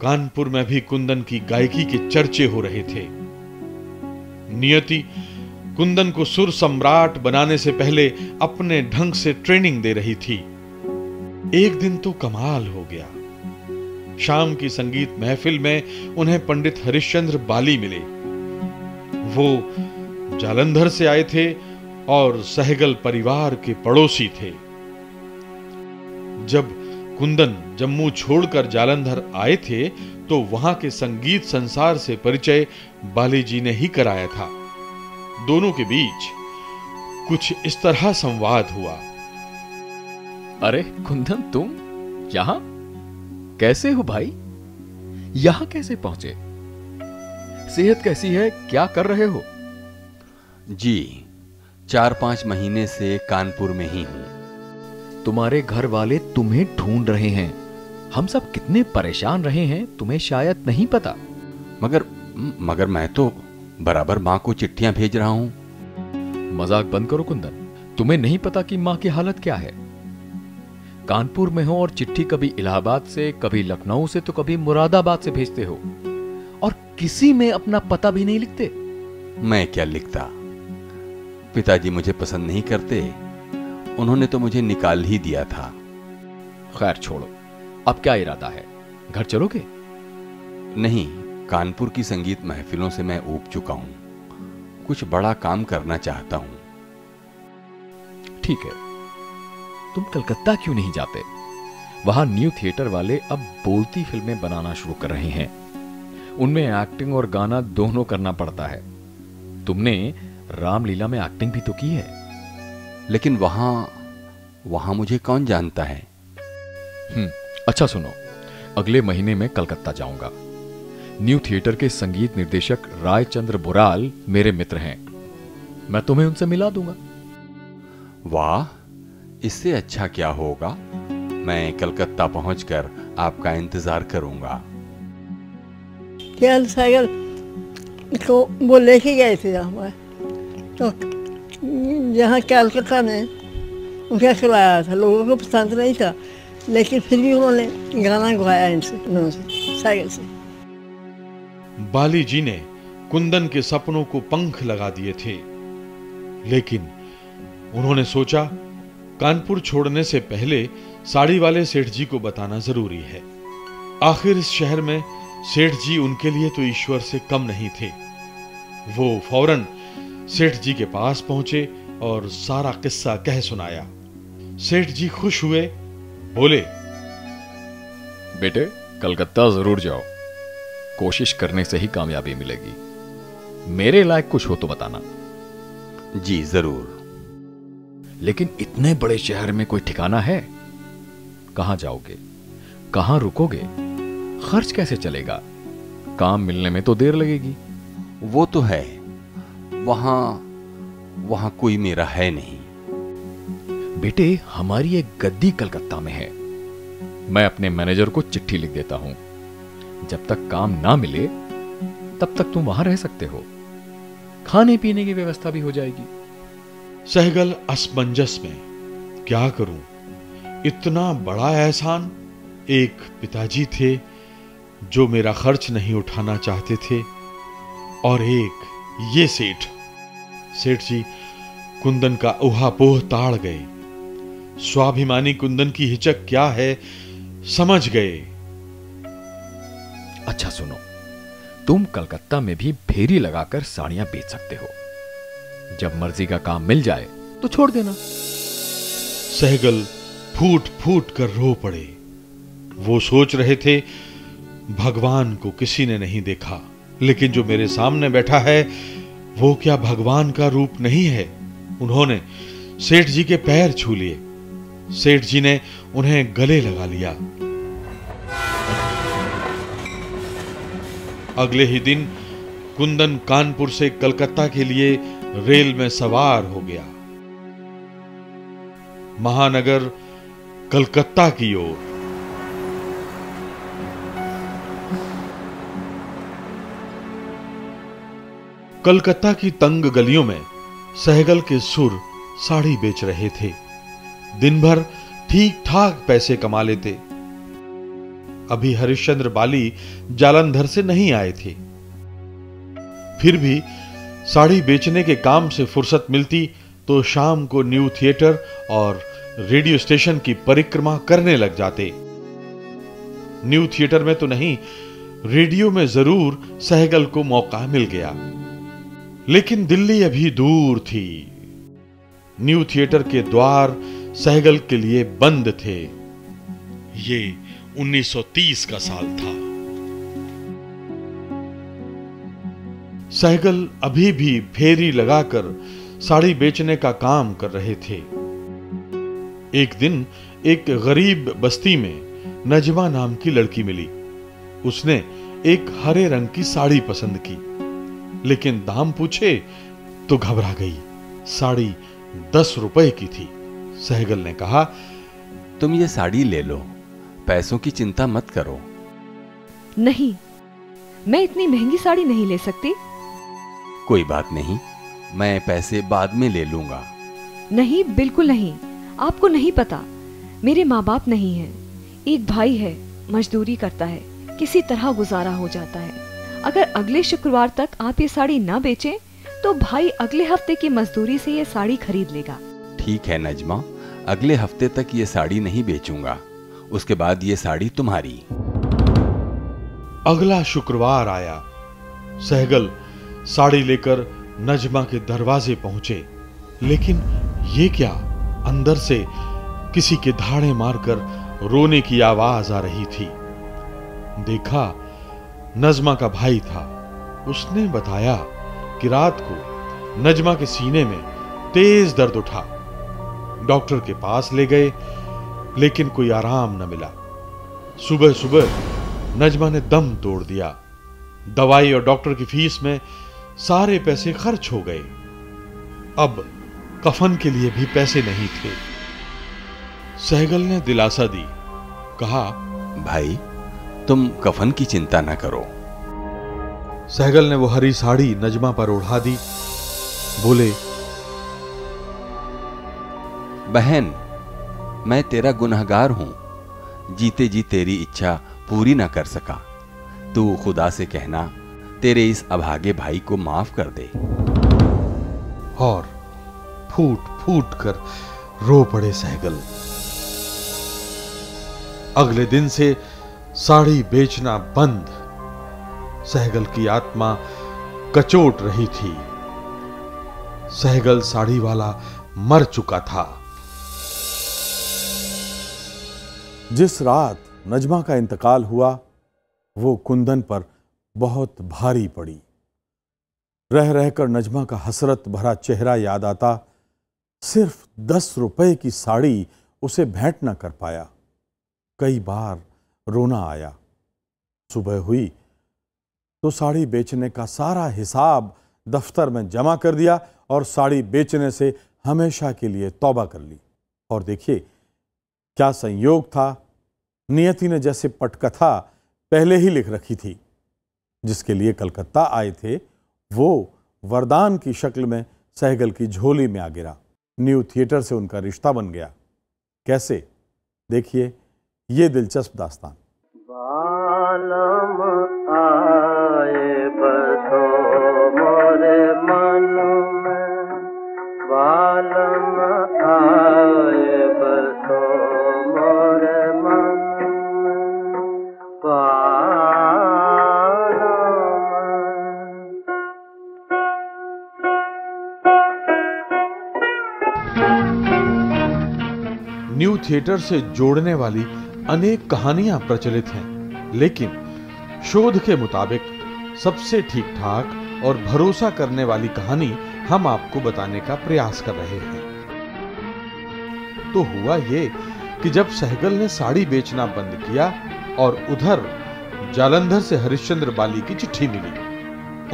कानपुर में भी कुंदन की गायकी के चर्चे हो रहे थे। नियति कुंदन को सुर सम्राट बनाने से पहले अपने ढंग से ट्रेनिंग दे रही थी। एक दिन तो कमाल हो गया। शाम की संगीत महफिल में उन्हें पंडित हरिश्चंद्र बाली मिले। वो जालंधर से आए थे और सहगल परिवार के पड़ोसी थे। जब कुंदन जम्मू छोड़कर जालंधर आए थे तो वहाँ के संगीत संसार से परिचय बाली जी ने ही कराया था। दोनों के बीच कुछ इस तरह संवाद हुआ। अरे कुंदन तुम यहाँ कैसे हो भाई? यहाँ कैसे पहुँचे? सेहत कैसी है? क्या कर रहे हो? जी चार पाँच महीने से कानपुर में ही हूँ। तुम्हारे घर वाले तुम्हें ढूंढ रहे हैं। हम सब कितने परेशान रहे हैं तुम्हें शायद नहीं पता। मगर मगर मैं तो बराबर माँ को चिट्ठियाँ भेज रहा हूँ। मज़ाक बंद करो कुंदन। तुम्हें नहीं पता कि माँ की हालत क्या है। कानपुर में हो और चिट्ठी कभी इलाहाबाद से कभी लखनऊ से तो कभी मुरादाबाद से भेजते हो। और किसी में अपना पता भी नहीं लिखते। मैं क्या लिखता? पिताजी मुझे पसंद नहीं करते। उन्होंने तो मुझे निकाल ही दिया था। खैर छोड़ो। अब क्या इरादा है? घर चलोगे? नहीं। कानपुर की संगीत महफिलों से मैं ऊब चुका हूँ। कुछ बड़ा काम करना चाहता हूँ। ठीक है। तुम कलकत्ता क्यों नहीं जाते? वहाँ न्यू थिएटर वाले अब बोलती फ़िल्में बनाना शुरू कर रहे हैं। उनमें एक्टिंग और गाना दोनों करना पड़ता है। तुमने रामलीला में एक्टिंग भी तो की है। लेकिन वहाँ वहाँ मुझे कौन जानता है? हम्म अच्छा सुनो। अगले महीने में कलकत्ता जाऊँगा। न्यू थिएटर के संगीत निर्देशक रायचंद्र बुराल मेरे मित्र हैं। मैं तुम्हें उनसे मिला दूँगा। वाह इससे अच्छा क्या होगा? मैं कलकत्ता पहुंचकर आपका इंतज़ार करूँगा। केल साइकिल को वो लेके गए थे यहाँ तो यहाँ कलकत्ता में उनका खिलाया था लोगों को पसंद नहीं था लेकिन फिर भी उन्होंने गाना गवाया इनसे उन्होंने साइकिल से। बाली जी ने कुंदन के सपनों को पंख लगा दिए थे। लेकिन उन्होंने सोचा, कानपुर छोड़ने से पहले साड़ी वाले सेठ जी को बताना ज़रूरी है। आखिर इस शहर में सेठ जी उनके लिए तो ईश्वर से कम नहीं थे। वो फ़ौरन सेठ जी के पास पहुँचे और सारा किस्सा कह सुनाया। सेठ जी खुश हुए, बोले, बेटे, कलकत्ता ज़रूर जाओ। कोशिश करने से ही कामयाबी मिलेगी। मेरे लायक कुछ हो तो बताना। जी ज़रूर। लेकिन इतने बड़े शहर में कोई ठिकाना है? कहाँ जाओगे? कहाँ रुकोगे? खर्च कैसे चलेगा? काम मिलने में तो देर लगेगी। वो तो है। वहाँ वहाँ कोई मेरा है नहीं। बेटे हमारी एक गद्दी कलकत्ता में है। मैं अपने मैनेजर को चिट्ठी लिख देता हूँ। जब तक काम ना मिले, तब तक तुम वहाँ रह सकते हो। खाने पीने की व्यवस्था भी हो जाएगी। सहगल असमंजस में, क्या करूँ? इतना बड़ा एहसान, एक पिताजी थे जो मेरा खर्च नहीं उठाना चाहते थे, और एक ये सेठ। सेठ जी, कुंदन का उहापोह ताड़ गए। स्वाभिमानी कुंदन की हिचक क्या है, समझ गए। अच्छा सुनो, तुम कलकत्ता में भी फेरी लगाकर साड़ियाँ बेच सकते हो। जब मर्ज़ी का काम मिल जाए तो छोड़ देना। सहगल फूट फूट कर रो पड़े। वो सोच रहे थे, भगवान को किसी ने नहीं देखा, लेकिन जो मेरे सामने बैठा है, वो क्या भगवान का रूप नहीं है? उन्होंने सेठ जी के पैर छू लिए। सेठ जी ने उन्हें गले लगा लिया। अगले ही दिन कुंदन कानपुर से कलकत्ता के लिए रेल में सवार हो गया। महानगर कलकत्ता की ओर। कलकत्ता की तंग गलियों में सहगल के सुर साड़ी बेच रहे थे। दिन भर ठीक ठाक पैसे कमा लेते। अभी हरिश्चंद्र बाली जालंधर से नहीं आए थे। फिर भी साड़ी बेचने के काम से फुर्सत मिलती तो शाम को न्यू थिएटर और रेडियो स्टेशन की परिक्रमा करने लग जाते। न्यू थिएटर में तो नहीं, रेडियो में ज़रूर सहगल को मौका मिल गया। लेकिन दिल्ली अभी दूर थी। न्यू थिएटर के द्वार सहगल के लिए बंद थे। ये 1930 का साल था। सहगल अभी भी फेरी लगाकर साड़ी बेचने का काम कर रहे थे। एक दिन एक गरीब बस्ती में नजमा नाम की लड़की मिली। उसने एक हरे रंग की साड़ी पसंद की। लेकिन दाम पूछे तो घबरा गई। साड़ी दस रुपए की थी। सहगल ने कहा तुम ये साड़ी ले लो। पैसों की चिंता मत करो। नहीं मैं इतनी महँगी साड़ी नहीं ले सकती। कोई बात नहीं मैं पैसे बाद में ले लूँगा। नहीं बिल्कुल नहीं आपको नहीं पता। मेरे माँ बाप नहीं हैं। एक भाई है मजदूरी करता है किसी तरह गुजारा हो जाता है। अगर अगले शुक्रवार तक आप ये साड़ी ना बेचें तो भाई अगले हफ़्ते की मजदूरी से ये साड़ी खरीद लेगा। ठीक है नजमा अगले हफ़्ते तक ये साड़ी नहीं बेचूँगा। उसके बाद ये साड़ी तुम्हारी। अगला शुक्रवार आया। सहगल साड़ी लेकर नजमा के दरवाजे पहुँचे। लेकिन ये क्या? अंदर से किसी के धाड़े मारकर रोने की आवाज़ आ रही थी। देखा, नजमा का भाई था। उसने बताया कि रात को नजमा के सीने में तेज दर्द उठा। डॉक्टर के पास ले गए। लेकिन कोई आराम न मिला। सुबह सुबह नजमा ने दम तोड़ दिया। दवाई और डॉक्टर की फ़ीस में सारे पैसे खर्च हो गए। अब कफन के लिए भी पैसे नहीं थे। सहगल ने दिलासा दी। कहा भाई तुम कफन की चिंता ना करो। सहगल ने वो हरी साड़ी नजमा पर ओढ़ा दी। बोले बहन मैं तेरा गुनहगार हूँ। जीते जी तेरी इच्छा पूरी ना कर सका। तू खुदा से कहना, तेरे इस अभागे भाई को माफ़ कर दे। और फूट फूट कर रो पड़े सहगल। अगले दिन से साड़ी बेचना बंद। सहगल की आत्मा कचोट रही थी। सहगल साड़ी वाला मर चुका था। जिस रात नजमा का इंतकाल हुआ, वो कुंदन पर बहुत भारी पड़ी। रह रहकर नजमा का हसरत भरा चेहरा याद आता, सिर्फ़ दस रुपए की साड़ी उसे भेंट न कर पाया। कई बार रोना आया। सुबह हुई तो साड़ी बेचने का सारा हिसाब दफ्तर में जमा कर दिया और साड़ी बेचने से हमेशा के लिए तौबा कर ली। और देखिए, क्या संयोग था नियति ने जैसे पटकथा पहले ही लिख रखी थी, जिसके लिए कलकत्ता आए थे, वो वरदान की शक्ल में सहगल की झोली में आ गिरा। न्यू थिएटर से उनका रिश्ता बन गया। कैसे? देखिए, ये दिलचस्प दास्तान। बालम आए थिएटर से जोड़ने वाली अनेक कहानियाँ प्रचलित हैं, लेकिन शोध के मुताबिक सबसे ठीक ठाक और भरोसा करने वाली कहानी हम आपको बताने का प्रयास कर रहे हैं। तो हुआ ये कि जब सहगल ने साड़ी बेचना बंद किया और उधर जालंधर से हरिश्चंद्र बाली की चिट्ठी मिली,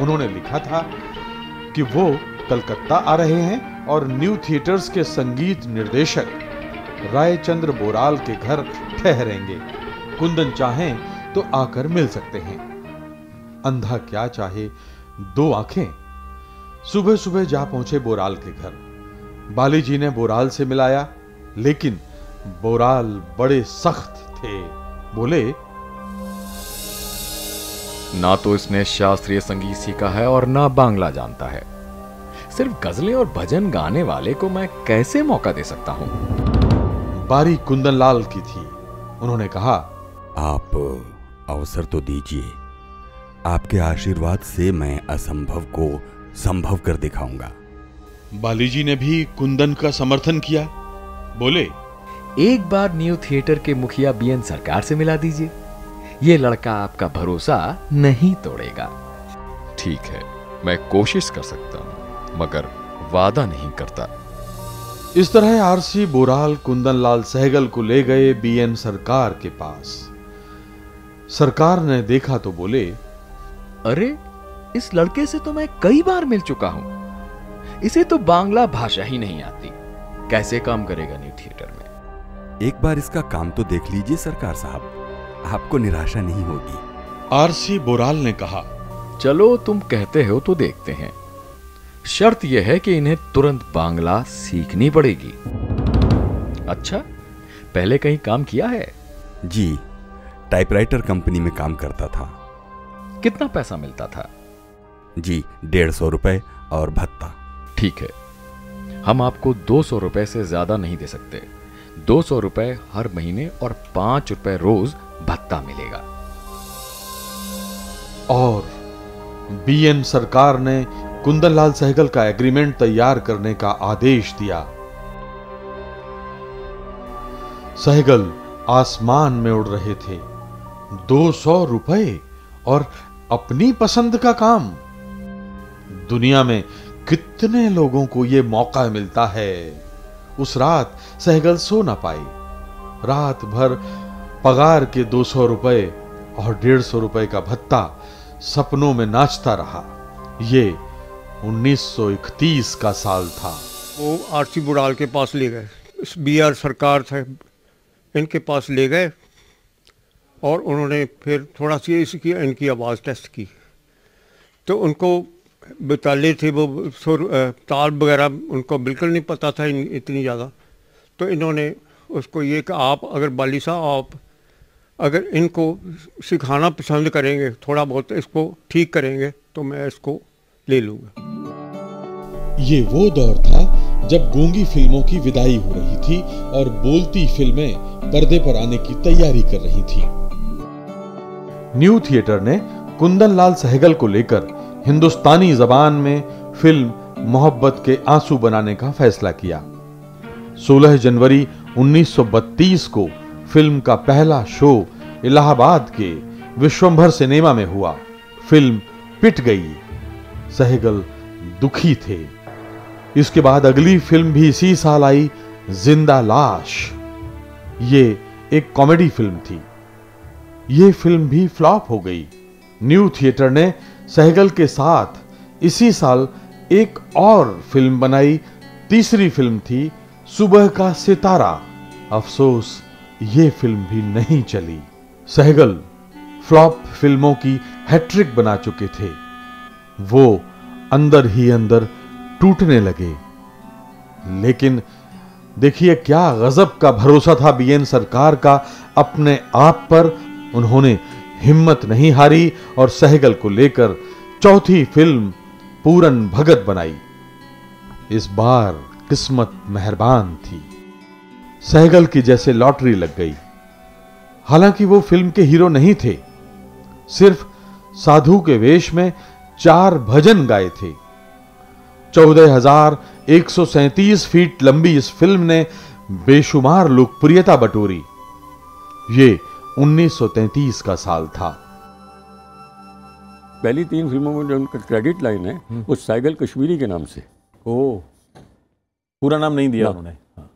उन्होंने लिखा था कि वो कलकत्ता आ रहे हैं और न्यू थिएटर्स के संगीत निर्देशक रायचंद्र बोराल के घर ठहरेंगे। कुंदन चाहें तो आकर मिल सकते हैं। अंधा क्या चाहे, दो आँखें। सुबह सुबह जा पहुँचे बोराल के घर। बाली जी ने बोराल से मिलाया, लेकिन बोराल बड़े सख्त थे। बोले, ना तो इसने शास्त्रीय संगीत सीखा है और ना बांग्ला जानता है। सिर्फ़ गजलें और भजन गाने वाले को मैं कैसे मौका दे सकता हूँ? बारी कुंदनलाल की थी। उन्होंने कहा आप अवसर तो दीजिए। आपके आशीर्वाद से मैं असंभव को संभव कर दिखाऊँगा। बाली जी ने भी कुंदन का समर्थन किया। बोले एक बार न्यू थिएटर के मुखिया बीएन सरकार से मिला दीजिए। ये लड़का आपका भरोसा नहीं तोड़ेगा। ठीक है मैं कोशिश कर सकता हूँ मगर वादा नहीं करता। इस तरह आरसी बोराल कुंदन लाल सहगल को ले गए बीएन सरकार के पास। सरकार ने देखा तो बोले अरे इस लड़के से तो मैं कई बार मिल चुका हूँ। इसे तो बांग्ला भाषा ही नहीं आती। कैसे काम करेगा न्यू थिएटर में? एक बार इसका काम तो देख लीजिए सरकार साहब। आपको निराशा नहीं होगी। आरसी बोराल ने कहा चलो तुम कहते हो तो देखते हैं। शर्त यह है कि इन्हें तुरंत बांग्ला सीखनी पड़ेगी। अच्छा पहले कहीं काम किया है? जी टाइपराइटर कंपनी में काम करता था। कितना पैसा मिलता था? जी डेढ़ सौ रुपए और भत्ता। ठीक है हम आपको दो सौ रुपए से ज़्यादा नहीं दे सकते। दो सौ रुपए हर महीने और पाँच रुपए रोज भत्ता मिलेगा। और बीएन सरकार ने कुंदनलाल सहगल का एग्रीमेंट तैयार करने का आदेश दिया। सहगल आसमान में उड़ रहे थे। दो सौ और अपनी पसंद का काम। दुनिया में कितने लोगों को यह मौका मिलता है? उस रात सहगल सो ना पाई रात भर पगार के दो सौ रुपए और डेढ़ सौ रुपए का भत्ता सपनों में नाचता रहा। ये 1931 का साल था। वो आरसी बुड़ाल के पास ले गए। बी आर सरकार थे इनके पास ले गए और उन्होंने फिर थोड़ा सी इसकी इनकी आवाज़ टेस्ट की। तो उनको बेताले थे वो सुर ताल वगैरह उनको बिल्कुल नहीं पता था इन, इतनी ज़्यादा। तो इन्होंने उसको ये कि आप अगर बाली साहब आप अगर इनको सिखाना पसंद करेंगे थोड़ा बहुत इसको ठीक करेंगे तो मैं इसको ले लूँगा। ये वो दौर था जब गूँगी फ़िल्मों की विदाई हो रही थी और बोलती फ़िल्में पर्दे पर आने की तैयारी कर रही थी। न्यू थिएटर ने कुंदन लाल सहगल को लेकर हिंदुस्तानी जबान में फ़िल्म मोहब्बत के आँसू बनाने का फैसला किया। 16 जनवरी 1932 को फ़िल्म का पहला शो इलाहाबाद के विश्वंभर सिनेमा में हुआ। फ़िल्म पिट गई। सहगल दुखी थे। इसके बाद अगली फ़िल्म भी इसी साल आई, ज़िंदा लाश। ये एक कॉमेडी फ़िल्म थी। ये फ़िल्म भी फ्लॉप हो गई। न्यू थिएटर ने सहगल के साथ इसी साल एक और फ़िल्म बनाई। तीसरी फ़िल्म थी, सुबह का सितारा। अफसोस, ये फ़िल्म भी नहीं चली। सहगल फ्लॉप फ़िल्मों की हैट्रिक बना चुके थे। वो अंदर ही अंदर टूटने लगे। लेकिन देखिए क्या गजब का भरोसा था बीएन सरकार का। अपने आप पर उन्होंने हिम्मत नहीं हारी और सहगल को लेकर चौथी फ़िल्म पूरन भगत बनाई। इस बार किस्मत मेहरबान थी। सहगल की जैसे लॉटरी लग गई। हालाँकि वो फ़िल्म के हीरो नहीं थे। सिर्फ़ साधु के वेश में चार भजन गाए थे। चौदह हज़ार एक सौ सैतीस फीट लंबी इस फ़िल्म ने बेशुमार लोकप्रियता बटोरी। ये 1933 का साल था। पहली तीन फ़िल्मों में जो उनका क्रेडिट लाइन है वो साइगल कश्मीरी के नाम से। ओ पूरा नाम नहीं दिया उन्होंने। हाँ।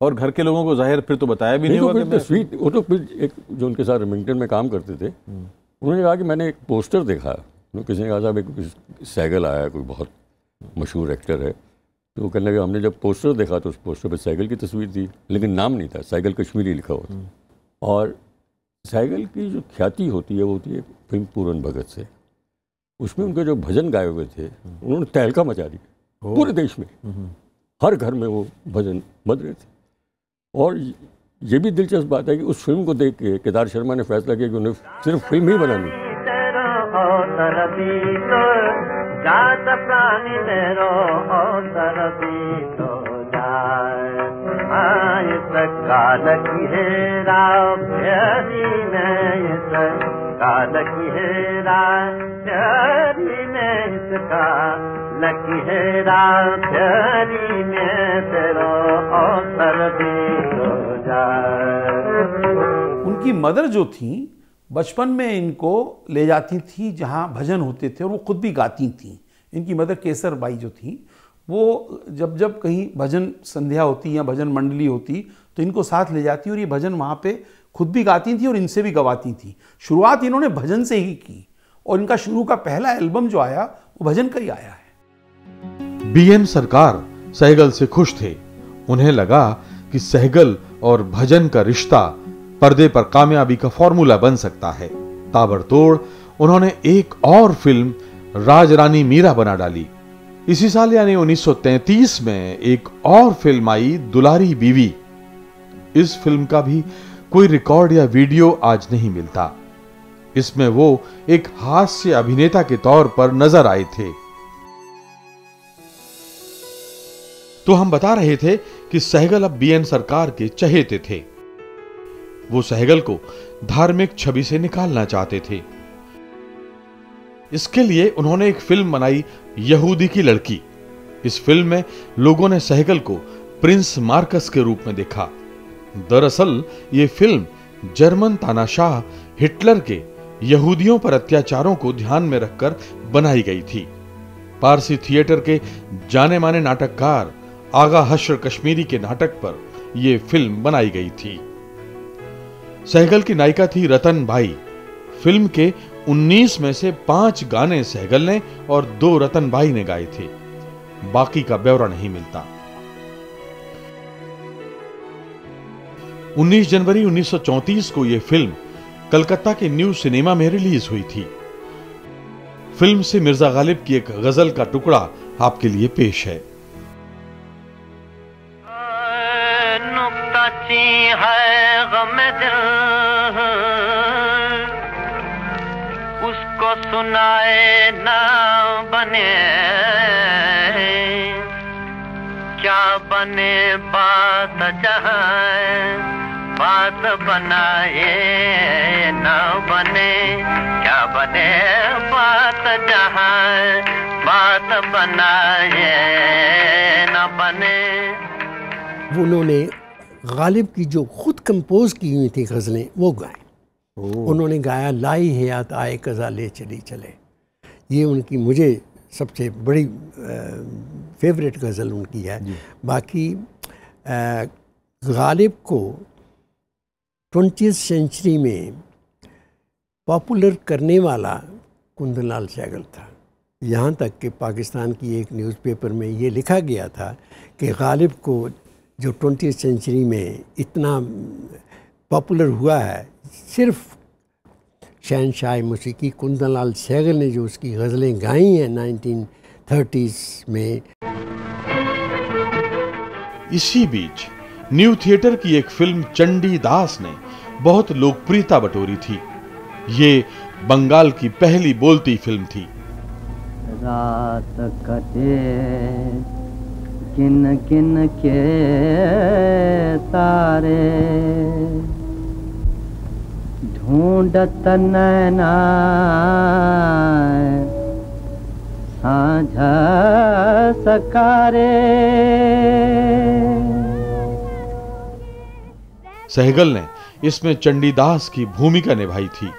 और घर के लोगों को ज़ाहिर फिर तो बताया भी नहीं नहीं तो तस्वीर वो तो फिर एक जो उनके साथ रेमिंगटन में काम करते थे उन्होंने कहा कि मैंने एक पोस्टर देखा। किसी ने कहा साहब एक साइकिल आया कोई बहुत मशहूर एक्टर है तो वो कहने लगे हमने जब पोस्टर देखा तो उस पोस्टर पर साइकिल की तस्वीर थी लेकिन नाम नहीं था साइकिल कश्मीरी लिखा हुआ था। और साइकिल की जो ख्याति होती है वो होती है फ़िल्म पूरन भगत से। उसमें उनके जो भजन गाए हुए थे उन्होंने तहलका मचा दी पूरे देश में। हर घर में वो भजन बज रहे थे। और ये भी दिलचस्प बात है कि उस फ़िल्म को देख के केदार शर्मा ने फैसला किया कि उन्हें सिर्फ़ फ़िल्म ही बनानी जात प्राणी मेरो सरबीतो जाय। आय काल की है राव प्यारी में काल की है राव प्यारी में इसका लकी है राव प्यारी में तेरो सरबीतो जाय। उनकी मदर जो थी बचपन में इनको ले जाती थी जहाँ भजन होते थे और वो खुद भी गाती थी। इनकी मदर केसर बाई जो थी, वो जब जब कहीं भजन संध्या होती या भजन मंडली होती तो इनको साथ ले जाती और ये भजन वहाँ पे खुद भी गाती थी और इनसे भी गवाती थी। शुरुआत इन्होंने भजन से ही की और इनका शुरू का पहला एल्बम जो आया, वो भजन का ही आया है। बीएन सरकार सहगल से खुश थे। उन्हें लगा कि सहगल और भजन का रिश्ता पर्दे पर कामयाबी का फॉर्मूला बन सकता है। ताबड़तोड़ उन्होंने एक और फ़िल्म राज रानी मीरा बना डाली। इसी साल यानी 1933 में एक और फ़िल्म आई, दुलारी बीवी। इस फ़िल्म का भी कोई रिकॉर्ड या वीडियो आज नहीं मिलता। इसमें वो एक हास्य अभिनेता के तौर पर नज़र आए थे। तो हम बता रहे थे कि सहगल अब बीएन सरकार के चहेते थे। वो सहगल को धार्मिक छवि से निकालना चाहते थे। इसके लिए उन्होंने एक फ़िल्म बनाई, यहूदी की लड़की। इस फ़िल्म में लोगों ने सहगल को प्रिंस मार्कस के रूप में देखा। दरअसल, ये फ़िल्म जर्मन तानाशाह हिटलर के यहूदियों पर अत्याचारों को ध्यान में रखकर बनाई गई थी। पारसी थिएटर के जाने माने नाटककार आगा हश्र कश्मीरी के नाटक पर यह फ़िल्म बनाई गई थी। सहगल की नायिका थी रतन भाई। फ़िल्म के 19 में से पाँच गाने सहगल ने और दो रतन भाई ने गाए थे। बाकी का ब्यौरा नहीं मिलता। 19 जनवरी 1934 को यह फ़िल्म कलकत्ता के न्यू सिनेमा में रिलीज़ हुई थी। फ़िल्म से मिर्ज़ा गालिब की एक गज़ल का टुकड़ा आपके लिए पेश है। है गम दिल। उसको सुनाए ना बने। क्या बने बात जहाँ बात बनाए ना बने। क्या बने बात जहाँ बात बनाए ना बने। उन्होंने गालिब की जो खुद कंपोज की हुई थी गज़लें वो गाएँ। उन्होंने गाया लाई हयात आए कज़ा ले चली चले। ये उनकी मुझे सबसे बड़ी फेवरेट गज़ल उनकी है। बाकी अ, गालिब को ट्वेंटी सेंचुरी में पॉपुलर करने वाला कुंदनलाल सहगल था। यहाँ तक कि पाकिस्तान की एक न्यूज़पेपर में ये लिखा गया था कि गालिब को जो ट्वेंटी सेंचुरी में इतना पॉपुलर हुआ है सिर्फ़ शहनशाह मौसीकी कुंदन लाल सहगल ने जो उसकी गज़लें गाई हैं नाइनटीन थर्टीज़ में। इसी बीच न्यू थिएटर की एक फ़िल्म चंडी दास ने बहुत लोकप्रियता बटोरी थी। ये बंगाल की पहली बोलती फ़िल्म थी। रात कटे किन किन के तारे? ढूंढत नैना साझा सकारे। सहगल ने इसमें चंडीदास की भूमिका निभाई थी।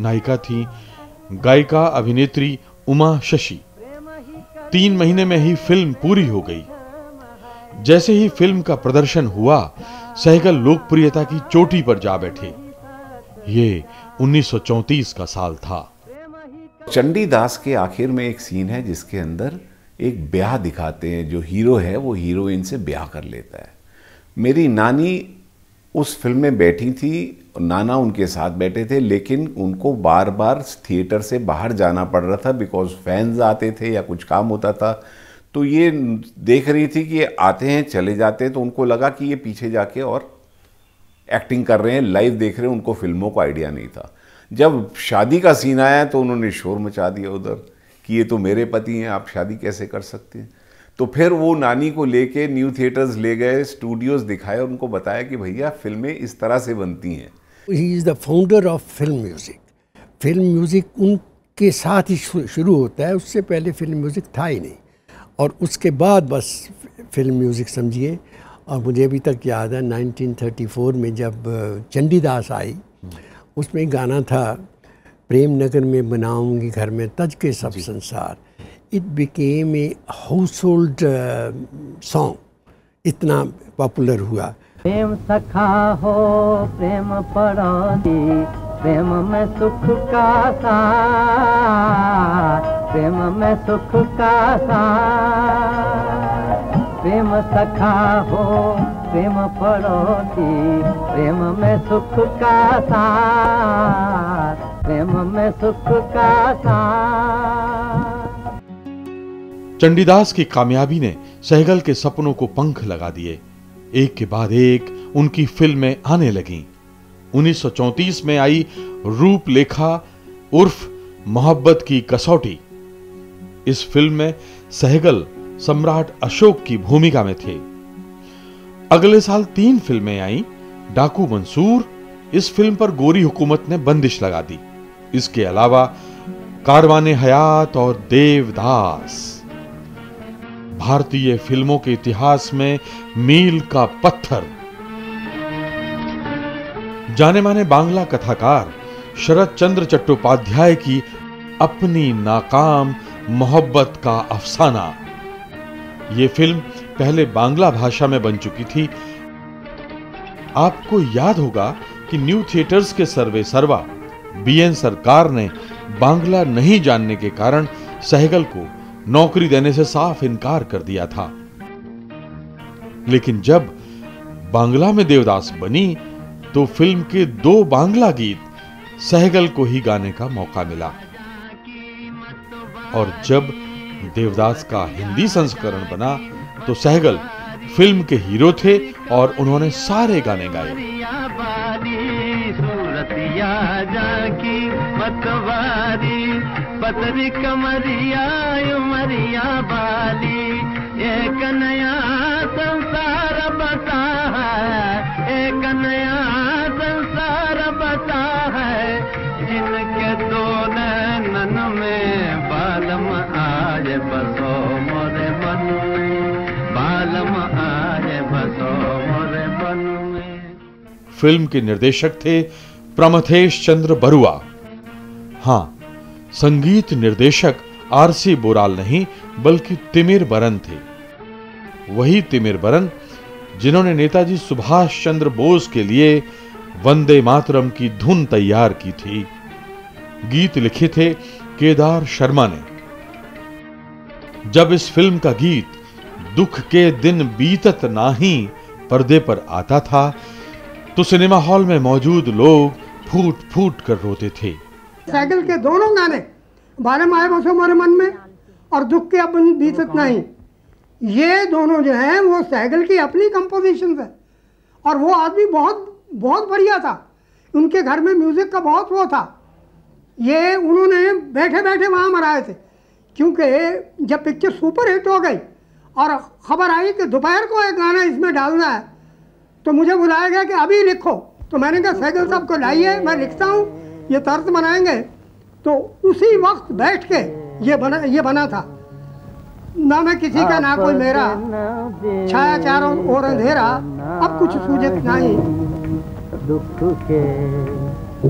नायिका थी गायिका अभिनेत्री उमा शशि। तीन महीने में ही फ़िल्म पूरी हो गई। जैसे ही फ़िल्म का प्रदर्शन हुआ, सहगल लोकप्रियता की चोटी पर जा बैठे। ये 1934 का साल था। चंडीदास के आखिर में एक सीन है जिसके अंदर एक ब्याह दिखाते हैं। जो हीरो है, वो हीरोइन से ब्याह कर लेता है। मेरी नानी उस फ़िल्म में बैठी थी नाना उनके साथ बैठे थे, लेकिन उनको बार बार थिएटर से बाहर जाना पड़ रहा था बिकॉज़ फैंस आते थे या कुछ काम होता था। तो ये देख रही थी कि ये आते हैं, चले जाते हैं तो उनको लगा कि ये पीछे जाके और एक्टिंग कर रहे हैं लाइव देख रहे हैं, उनको फ़िल्मों का आइडिया नहीं था। जब शादी का सीन आया तो उन्होंने शोर मचा दिया उधर कि ये तो मेरे पति हैं, आप शादी कैसे कर सकते हैं? तो फिर वो नानी को लेके न्यू थिएटर्स ले गए स्टूडियोज दिखाए उनको बताया कि भैया, फ़िल्में इस तरह से बनती हैं। He is the founder of film music film music उनके साथ ही शुरू होता है उससे पहले फ़िल्म म्यूज़िक था ही नहीं। और उसके बाद बस फ़िल्म म्यूज़िक समझिए। और मुझे अभी तक याद है 1934 में जब चंडीदास आई उसमें गाना था प्रेम नगर में बनाऊँगी घर में तज के सब संसार। It became a household song इतना पॉपुलर हुआ। प्रेम सखा हो, प्रेम पड़ोसी प्रेम में सुख का सार, प्रेम में सुख का सार। प्रेम सखा हो, प्रेम पड़ोसी प्रेम में सुख का सार, प्रेम में सुख का सार। चंडीदास की कामयाबी ने सहगल के सपनों को पंख लगा दिए। एक के बाद एक उनकी फ़िल्में आने लगीं। 1934 में आई रूप लेखा उर्फ़ मोहब्बत की कसौटी। इस फ़िल्म में सहगल सम्राट अशोक की भूमिका में थे। अगले साल तीन फ़िल्में आईं, डाकू मंसूर, इस फ़िल्म पर गोरी हुकूमत ने बंदिश लगा दी। इसके अलावा कारवाने हयात और देवदास। भारतीय फ़िल्मों के इतिहास में मील का पत्थर। जाने माने बांग्ला कथाकार शरद चंद्र चट्टोपाध्याय की अपनी नाकाम मोहब्बत का अफसाना। यह फ़िल्म पहले बांग्ला भाषा में बन चुकी थी। आपको याद होगा कि न्यू थिएटर्स के सर्वे सर्वा, बीएन सरकार ने बांग्ला नहीं जानने के कारण सहगल को नौकरी देने से साफ़ इनकार कर दिया था। लेकिन जब बांग्ला में देवदास बनी तो फ़िल्म के दो बांग्ला गीत सहगल को ही गाने का मौका मिला। और जब देवदास का हिंदी संस्करण बना तो सहगल फ़िल्म के हीरो थे और उन्होंने सारे गाने गाए। पतरी कमरिया, उमरिया बाली। एक नया संसार बता है, एक नया संसार बता है। जिनके दो नन में बालम आज बसो। फ़िल्म के निर्देशक थे प्रमथेश चंद्र बरुआ। हाँ संगीत निर्देशक आरसी बोराल नहीं, बल्कि तिमिर बरन थे। वही तिमिर बरन, जिन्होंने नेताजी सुभाष चंद्र बोस के लिए वंदे मातरम की धुन तैयार की थी। गीत लिखे थे केदार शर्मा ने। जब इस फ़िल्म का गीत दुख के दिन बीतत नाही, पर्दे पर आता था तो सिनेमा हॉल में मौजूद लोग फूट फूट कर रोते थे। साइकिल के दोनों गाने बारे माए बसो मोरे मन में और दुख के अपन बीतत नहीं। ये दोनों जो हैं, वो साइकिल की अपनी कंपोजिशन है। और वो आदमी बहुत बहुत बढ़िया था। उनके घर में म्यूज़िक का बहुत वो था। ये उन्होंने बैठे बैठे वहाँ मराए थे। क्योंकि जब पिक्चर सुपर हिट हो गई और ख़बर आई कि दोपहर को एक गाना इसमें डालना है तो मुझे बुलाया गया कि अभी लिखो। तो मैंने कहा सैगल साहब को लाइए, मैं लिखता हूँ। ये तर्ज बनाएँगे तो उसी वक्त बैठ के ये बना ये बना था। ना मैं किसी का, ना कोई मेरा। छाया चारों ओर अंधेरा। अब कुछ सूझत नहीं। दुख के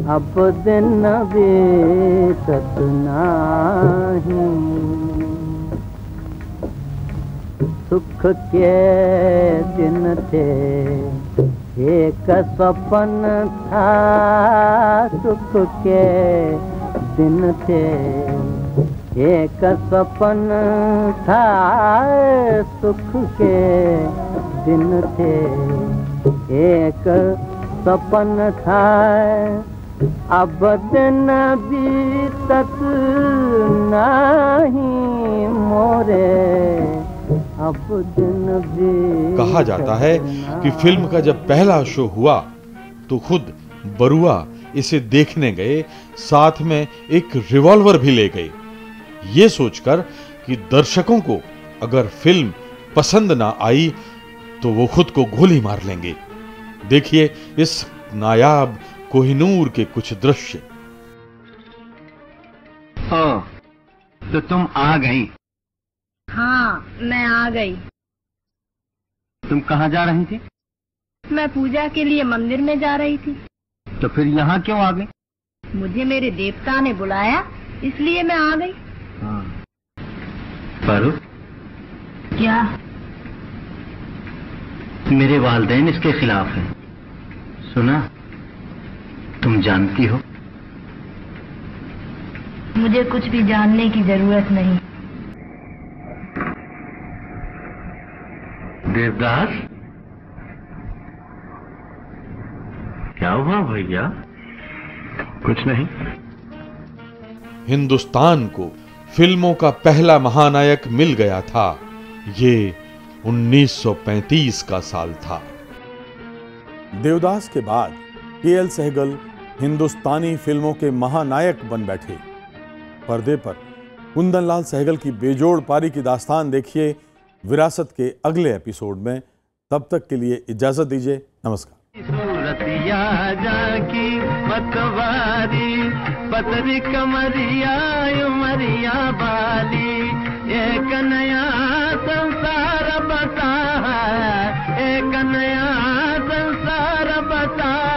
अब दिन सुख के दिन थे। एक सपन था सुख के दिन थे। एक सपन था सुख के दिन थे। एक सपन था अब दिन बीतत नहीं मोरे। कहा जाता है कि फ़िल्म का जब पहला शो हुआ तो खुद बरुआ इसे देखने गए, साथ में एक रिवॉल्वर भी ले गए। ये सोचकर कि दर्शकों को अगर फ़िल्म पसंद ना आई तो वो खुद को गोली मार लेंगे। देखिए इस नायाब कोहिनूर के कुछ दृश्य। ओ तो तुम आ गई। हाँ मैं आ गई। तुम कहाँ जा रही थी? मैं पूजा के लिए मंदिर में जा रही थी। तो फिर यहाँ क्यों आ गई? मुझे मेरे देवता ने बुलाया इसलिए मैं आ गई। पारू क्या? मेरे वालदेन इसके खिलाफ हैं। सुना? तुम जानती हो? मुझे कुछ भी जानने की ज़रूरत नहीं। देवदास? क्या हुआ भैया? कुछ नहीं। हिंदुस्तान को फ़िल्मों का पहला महानायक मिल गया था। ये 1935 का साल था। देवदास के बाद के एल सहगल हिंदुस्तानी फ़िल्मों के महानायक बन बैठे। पर्दे पर कुंदनलाल सहगल की बेजोड़ पारी की दास्तान देखिए विरासत के अगले एपिसोड में। तब तक के लिए इजाज़त दीजिए। नमस्कार। सूरतिया जाकी, पतवारी, पतरी कमरिया, उमरिया बाली। एक नया संसार बता एक नया संसार बता